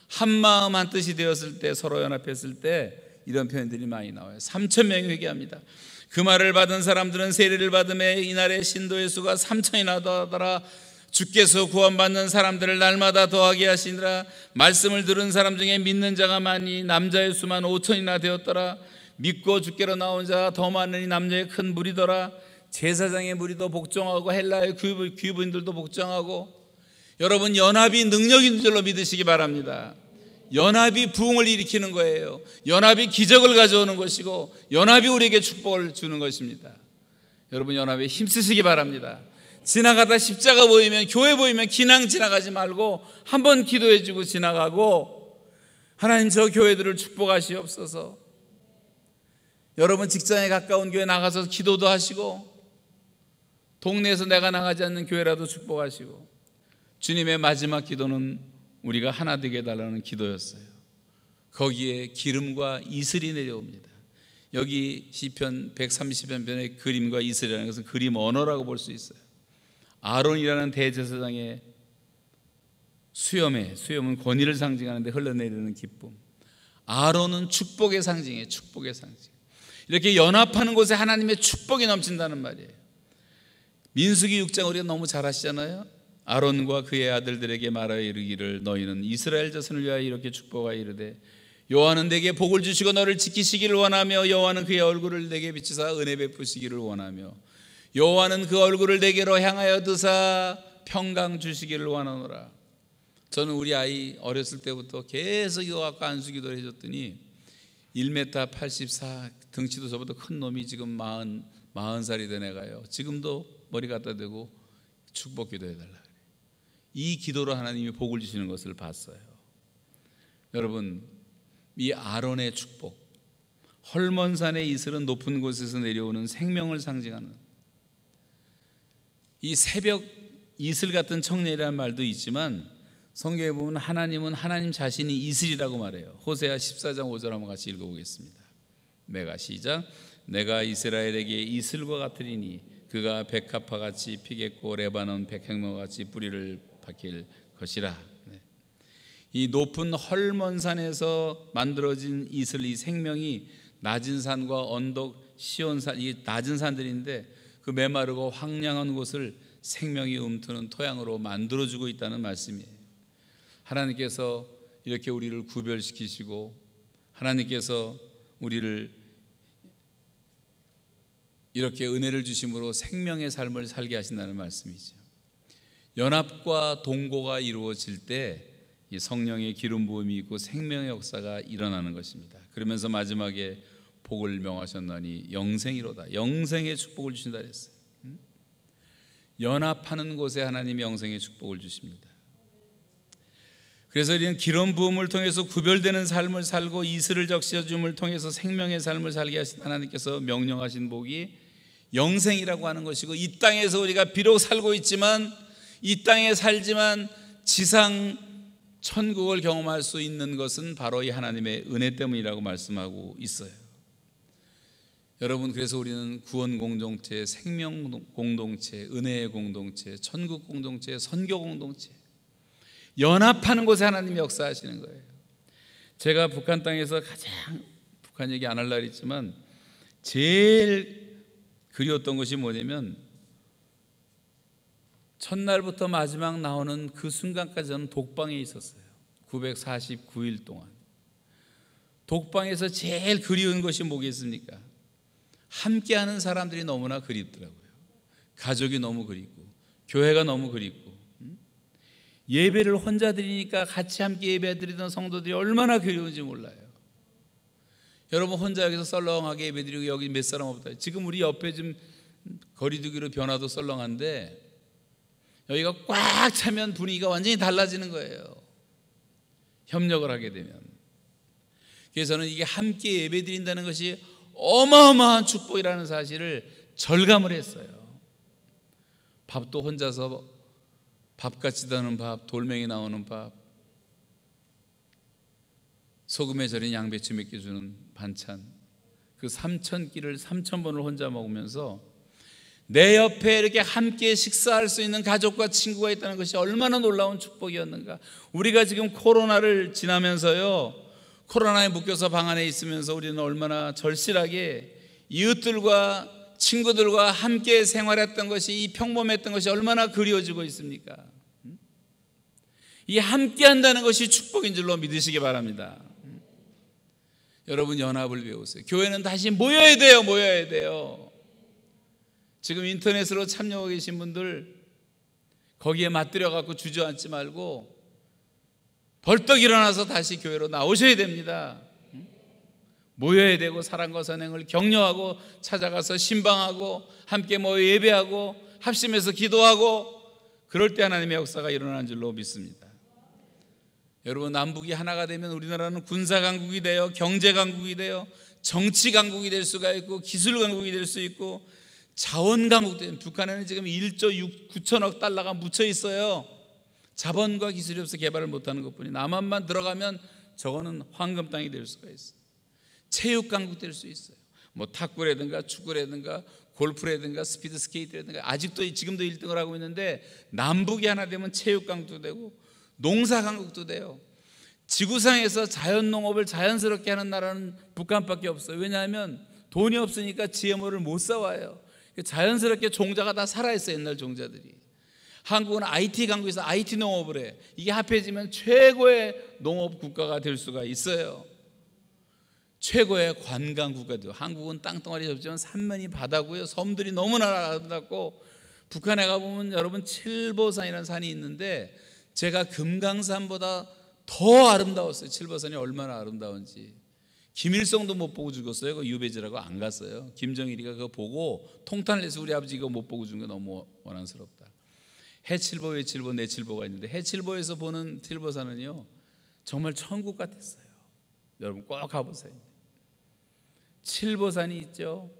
한 마음 한 뜻이 되었을 때 서로 연합했을 때 이런 표현들이 많이 나와요. 3천 명이 회개합니다. 그 말을 받은 사람들은 세례를 받음에 이날의 신도의 수가 3천이나 더하더라. 주께서 구원받는 사람들을 날마다 더하게 하시니라. 말씀을 들은 사람 중에 믿는 자가 많이 남자의 수만 5천이나 되었더라. 믿고 주께로 나온 자가 더 많으니 남녀의 큰 무리더라. 제사장의 무리도 복종하고 헬라의 귀부인들도 복종하고 여러분 연합이 능력 있는 줄로 믿으시기 바랍니다. 연합이 부흥을 일으키는 거예요. 연합이 기적을 가져오는 것이고 연합이 우리에게 축복을 주는 것입니다. 여러분 연합에 힘쓰시기 바랍니다. 지나가다 십자가 보이면 교회 보이면 기낭 지나가지 말고 한번 기도해 주고 지나가고 하나님 저 교회들을 축복하시옵소서 여러분 직장에 가까운 교회 나가서 기도도 하시고 동네에서 내가 나가지 않는 교회라도 축복하시고 주님의 마지막 기도는 우리가 하나 되게 해달라는 기도였어요. 거기에 기름과 이슬이 내려옵니다. 여기 시편 130편의 그림과 이슬이라는 것은 그림 언어라고 볼 수 있어요. 아론이라는 대제사장의 수염에 수염은 권위를 상징하는데 흘러내리는 기쁨. 아론은 축복의 상징이에요. 축복의 상징. 이렇게 연합하는 곳에 하나님의 축복이 넘친다는 말이에요. 민수기 6장 우리가 너무 잘 아시잖아요. 아론과 그의 아들들에게 말하여 이르기를 너희는 이스라엘 자손을 위하여 이렇게 축복하여 이르되 여호와는 내게 복을 주시고 너를 지키시기를 원하며 여호와는 그의 얼굴을 내게 비치사 은혜 베푸시기를 원하며 여호와는 그 얼굴을 내게로 향하여 드사 평강 주시기를 원하노라. 저는 우리 아이 어렸을 때부터 계속 이거 갖고 안수기도를 해줬더니 1m 84 등치도 저보다 큰 놈이 지금 40, 40살이 된 애가요. 지금도 머리 갖다 대고 축복 기도해 달라. 이 기도로 하나님이 복을 주시는 것을 봤어요. 여러분, 이 아론의 축복, 헐몬산의 이슬은 높은 곳에서 내려오는 생명을 상징하는 이 새벽 이슬 같은 청년이라는 말도 있지만 성경에 보면 하나님은 하나님 자신이 이슬이라고 말해요. 호세아 14장 5절 한번 같이 읽어보겠습니다. 내가 시작 내가 이스라엘에게 이슬과 같으리니 그가 백합화 같이 피겠고 레바논 백향목 같이 뿌리를 박힐 것이라. 네. 이 높은 헐먼 산에서 만들어진 이슬 이 생명이 낮은 산과 언덕 시온산 이 낮은 산들인데 그 메마르고 황량한 곳을 생명이 움트는 토양으로 만들어주고 있다는 말씀이에요. 하나님께서 이렇게 우리를 구별시키시고 하나님께서 우리를 이렇게 은혜를 주심으로 생명의 삶을 살게 하신다는 말씀이죠. 연합과 동고가 이루어질 때 성령의 기름 부음이 있고 생명의 역사가 일어나는 것입니다. 그러면서 마지막에 복을 명하셨나니 영생이로다. 영생의 축복을 주신다 했어요. 연합하는 곳에 하나님이 영생의 축복을 주십니다. 그래서 우리는 기름 부음을 통해서 구별되는 삶을 살고 이슬을 적셔 줌을 통해서 생명의 삶을 살게 하신 하나님께서 명령하신 복이 영생이라고 하는 것이고 이 땅에서 우리가 비록 살고 있지만 이 땅에 살지만 지상 천국을 경험할 수 있는 것은 바로 이 하나님의 은혜 때문이라고 말씀하고 있어요. 여러분 그래서 우리는 구원 공동체, 생명 공동체, 은혜의 공동체, 천국 공동체, 선교 공동체 연합하는 곳에 하나님이 역사하시는 거예요. 제가 북한 땅에서 가장 북한 얘기 안 할라 했지만 제일 그리웠던 것이 뭐냐면 첫날부터 마지막 나오는 그 순간까지 저는 독방에 있었어요. 949일 동안. 독방에서 제일 그리운 것이 뭐겠습니까? 함께하는 사람들이 너무나 그립더라고요. 가족이 너무 그립고, 교회가 너무 그립고, 예배를 혼자 드리니까 같이 함께 예배 드리던 성도들이 얼마나 그리운지 몰라요. 여러분 혼자 여기서 썰렁하게 예배 드리고 여기 몇 사람 없다. 지금 우리 옆에 좀 거리두기로 변화도 썰렁한데 여기가 꽉 차면 분위기가 완전히 달라지는 거예요. 협력을 하게 되면. 그래서 는 이게 함께 예배 드린다는 것이 어마어마한 축복이라는 사실을 절감을 했어요. 밥도 혼자서 밥같이 다는 밥, 돌멩이 나오는 밥, 소금에 절인 양배추 몇 개 주는 반찬, 그 삼천 끼를 삼천 번을 혼자 먹으면서 내 옆에 이렇게 함께 식사할 수 있는 가족과 친구가 있다는 것이 얼마나 놀라운 축복이었는가. 우리가 지금 코로나를 지나면서요, 코로나에 묶여서 방 안에 있으면서 우리는 얼마나 절실하게 이웃들과 친구들과 함께 생활했던 것이 이 평범했던 것이 얼마나 그리워지고 있습니까? 이 함께 한다는 것이 축복인 줄로 믿으시기 바랍니다. 여러분 연합을 배우세요. 교회는 다시 모여야 돼요. 모여야 돼요. 지금 인터넷으로 참여하고 계신 분들 거기에 맞들여 갖고 주저앉지 말고 벌떡 일어나서 다시 교회로 나오셔야 됩니다. 모여야 되고 사랑과 선행을 격려하고 찾아가서 신방하고 함께 모여 예배하고 합심해서 기도하고 그럴 때 하나님의 역사가 일어나는 줄로 믿습니다. 여러분 남북이 하나가 되면 우리나라는 군사 강국이 되어 경제 강국이 되어 정치 강국이 될 수가 있고 기술 강국이 될 수 있고 자원 되는 북한에는 지금 1조 6, 9천억 달러가 묻혀 있어요. 자본과 기술이 없어 개발을 못하는 것뿐이 남한만 들어가면 저거는 황금 땅이 될 수가 있어요. 체육 강국 될 수 있어요. 뭐 탁구라든가 축구라든가 골프라든가 스피드 스케이트라든가 아직도 지금도 1등을 하고 있는데 남북이 하나 되면 체육 강국도 되고 농사 강국도 돼요. 지구상에서 자연 농업을 자연스럽게 하는 나라는 북한밖에 없어요. 왜냐하면 돈이 없으니까 GMO를 못 사와요. 자연스럽게 종자가 다 살아있어요. 옛날 종자들이. 한국은 IT 강국에서 IT 농업을 해. 이게 합해지면 최고의 농업 국가가 될 수가 있어요. 최고의 관광 국가도 한국은 땅덩어리 접지만 산면이 바다고요. 섬들이 너무나 아름답고 북한에 가보면 여러분 칠보산이라는 산이 있는데 제가 금강산보다 더 아름다웠어요. 칠보산이 얼마나 아름다운지. 김일성도 못 보고 죽었어요. 그 유배지라고 안 갔어요. 김정일이가 그거 보고 통탄을 내서 우리 아버지 가못 보고 죽은 게 너무 원한스럽다. 해칠보, 외칠보, 내칠보가 있는데 해칠보에서 보는 칠보산은요 정말 천국 같았어요. 여러분 꼭 가보세요. 칠보산이 있죠.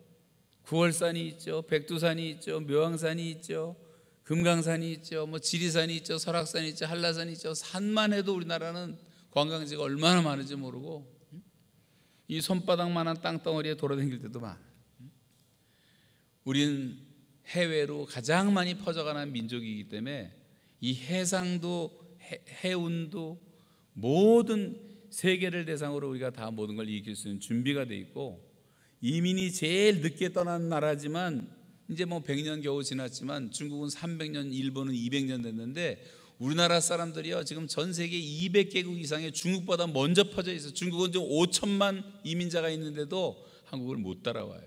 구월산이 있죠. 백두산이 있죠. 묘왕산이 있죠. 금강산이 있죠. 뭐 지리산이 있죠. 설악산이 있죠. 한라산이 있죠. 산만 해도 우리나라는 관광지가 얼마나 많은지 모르고 이 손바닥만한 땅덩어리에 돌아다닐 때도 많아. 우리는 해외로 가장 많이 퍼져가는 민족이기 때문에 이 해상도 해, 운도 모든 세계를 대상으로 우리가 다 모든 걸 이길 수 있는 준비가 돼 있고 이민이 제일 늦게 떠난 나라지만 이제 뭐 100년 겨우 지났지만 중국은 300년, 일본은 200년 됐는데 우리나라 사람들이요 지금 전 세계 200개국 이상의 중국보다 먼저 퍼져 있어. 중국은 지금 5천만 이민자가 있는데도 한국을 못 따라와요.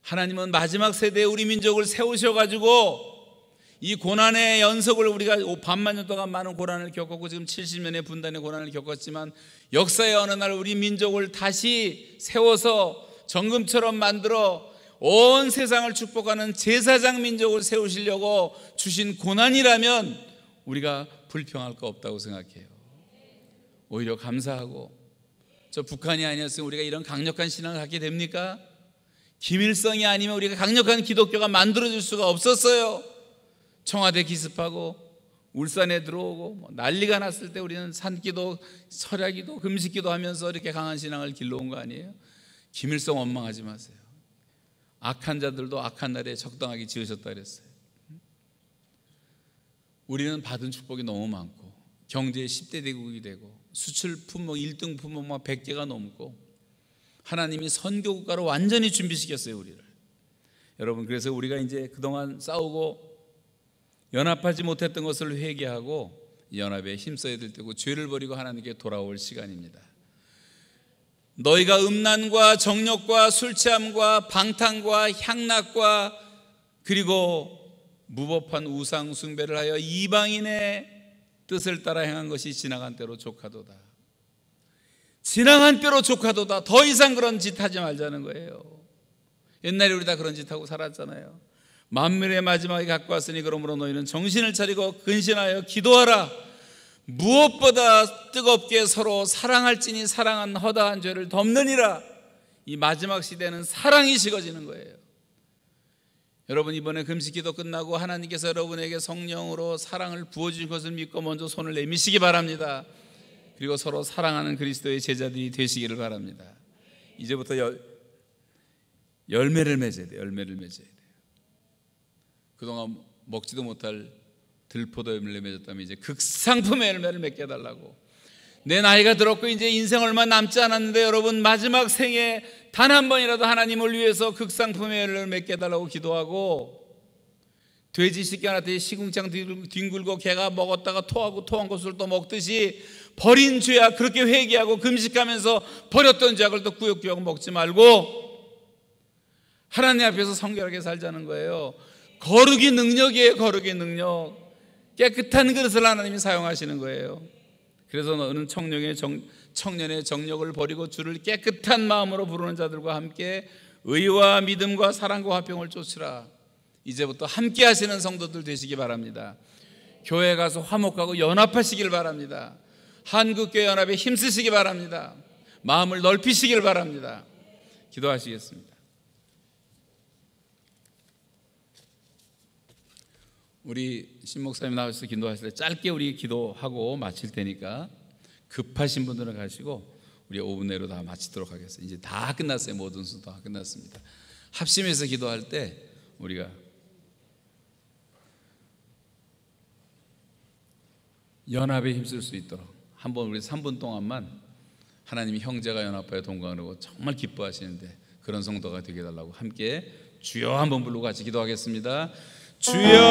하나님은 마지막 세대에 우리 민족을 세우셔 가지고 이 고난의 연속을 우리가 반만 년 동안 많은 고난을 겪었고 지금 70년의 분단의 고난을 겪었지만 역사의 어느 날 우리 민족을 다시 세워서 정금처럼 만들어 온 세상을 축복하는 제사장 민족을 세우시려고 주신 고난이라면 우리가 불평할 거 없다고 생각해요. 오히려 감사하고 저 북한이 아니었으면 우리가 이런 강력한 신앙을 갖게 됩니까? 김일성이 아니면 우리가 강력한 기독교가 만들어질 수가 없었어요. 청와대 기습하고 울산에 들어오고 뭐 난리가 났을 때 우리는 산기도 설야기도 금식기도 하면서 이렇게 강한 신앙을 길러온 거 아니에요? 김일성 원망하지 마세요. 악한 자들도 악한 날에 적당하게 지으셨다 그랬어요. 우리는 받은 축복이 너무 많고 경제의 10대 대국이 되고 수출 품목 1등 품목만 100개가 넘고 하나님이 선교 국가로 완전히 준비시켰어요, 우리를. 여러분, 그래서 우리가 이제 그동안 싸우고 연합하지 못했던 것을 회개하고 연합에 힘써야 될 때고 죄를 버리고 하나님께 돌아올 시간입니다. 너희가 음란과 정욕과 술 취함과 방탕과 향락과 그리고 무법한 우상 숭배를 하여 이방인의 뜻을 따라 행한 것이 지나간 때로 족하도다. 지나간 때로 족하도다. 더 이상 그런 짓 하지 말자는 거예요. 옛날에 우리 다 그런 짓 하고 살았잖아요. 만물의 마지막에 갖고 왔으니 그러므로 너희는 정신을 차리고 근신하여 기도하라. 무엇보다 뜨겁게 서로 사랑할지니 사랑한 허다한 죄를 덮느니라. 이 마지막 시대는 사랑이 식어지는 거예요. 여러분 이번에 금식기도 끝나고 하나님께서 여러분에게 성령으로 사랑을 부어주신 것을 믿고 먼저 손을 내미시기 바랍니다. 그리고 서로 사랑하는 그리스도의 제자들이 되시기를 바랍니다. 이제부터 열, 열매를 맺어야 돼요. 열매를 맺어야 돼요. 그동안 먹지도 못할 들포도 열매를 맺었다면 이제 극상품의 열매를 맺게 해달라고 내 나이가 들었고 이제 인생 얼마 남지 않았는데 여러분 마지막 생에 단 한 번이라도 하나님을 위해서 극상품의 열매를 맺게 해달라고 기도하고 돼지 새끼 하나한테 시궁창 뒹굴고 개가 먹었다가 토하고 토한 것을 또 먹듯이 버린 죄악 그렇게 회개하고 금식하면서 버렸던 죄악을 또 구역구역 먹지 말고 하나님 앞에서 성결하게 살자는 거예요. 거룩이 능력이에요. 거룩의 능력. 깨끗한 그릇을 하나님이 사용하시는 거예요. 그래서 너는 청년의, 정, 청년의 정력을 버리고 주를 깨끗한 마음으로 부르는 자들과 함께 의와 믿음과 사랑과 화평을 쫓으라. 이제부터 함께 하시는 성도들 되시기 바랍니다. 교회 가서 화목하고 연합하시길 바랍니다. 한국교회 연합에 힘쓰시기 바랍니다. 마음을 넓히시길 바랍니다. 기도하시겠습니다. 우리 신목사님 나와서 기도하실 때 짧게 우리 기도하고 마칠 테니까 급하신 분들은 가시고 우리 5분 내로 다 마치도록 하겠습니다. 이제 다 끝났어요. 모든 순서 다 끝났습니다. 합심해서 기도할 때 우리가 연합에 힘쓸 수 있도록 한번 우리 3분 동안만 하나님이 형제가 연합하여 동감하고 정말 기뻐하시는데 그런 성도가 되게 달라고 함께 주여 한번 부르고 같이 기도하겠습니다. 주여.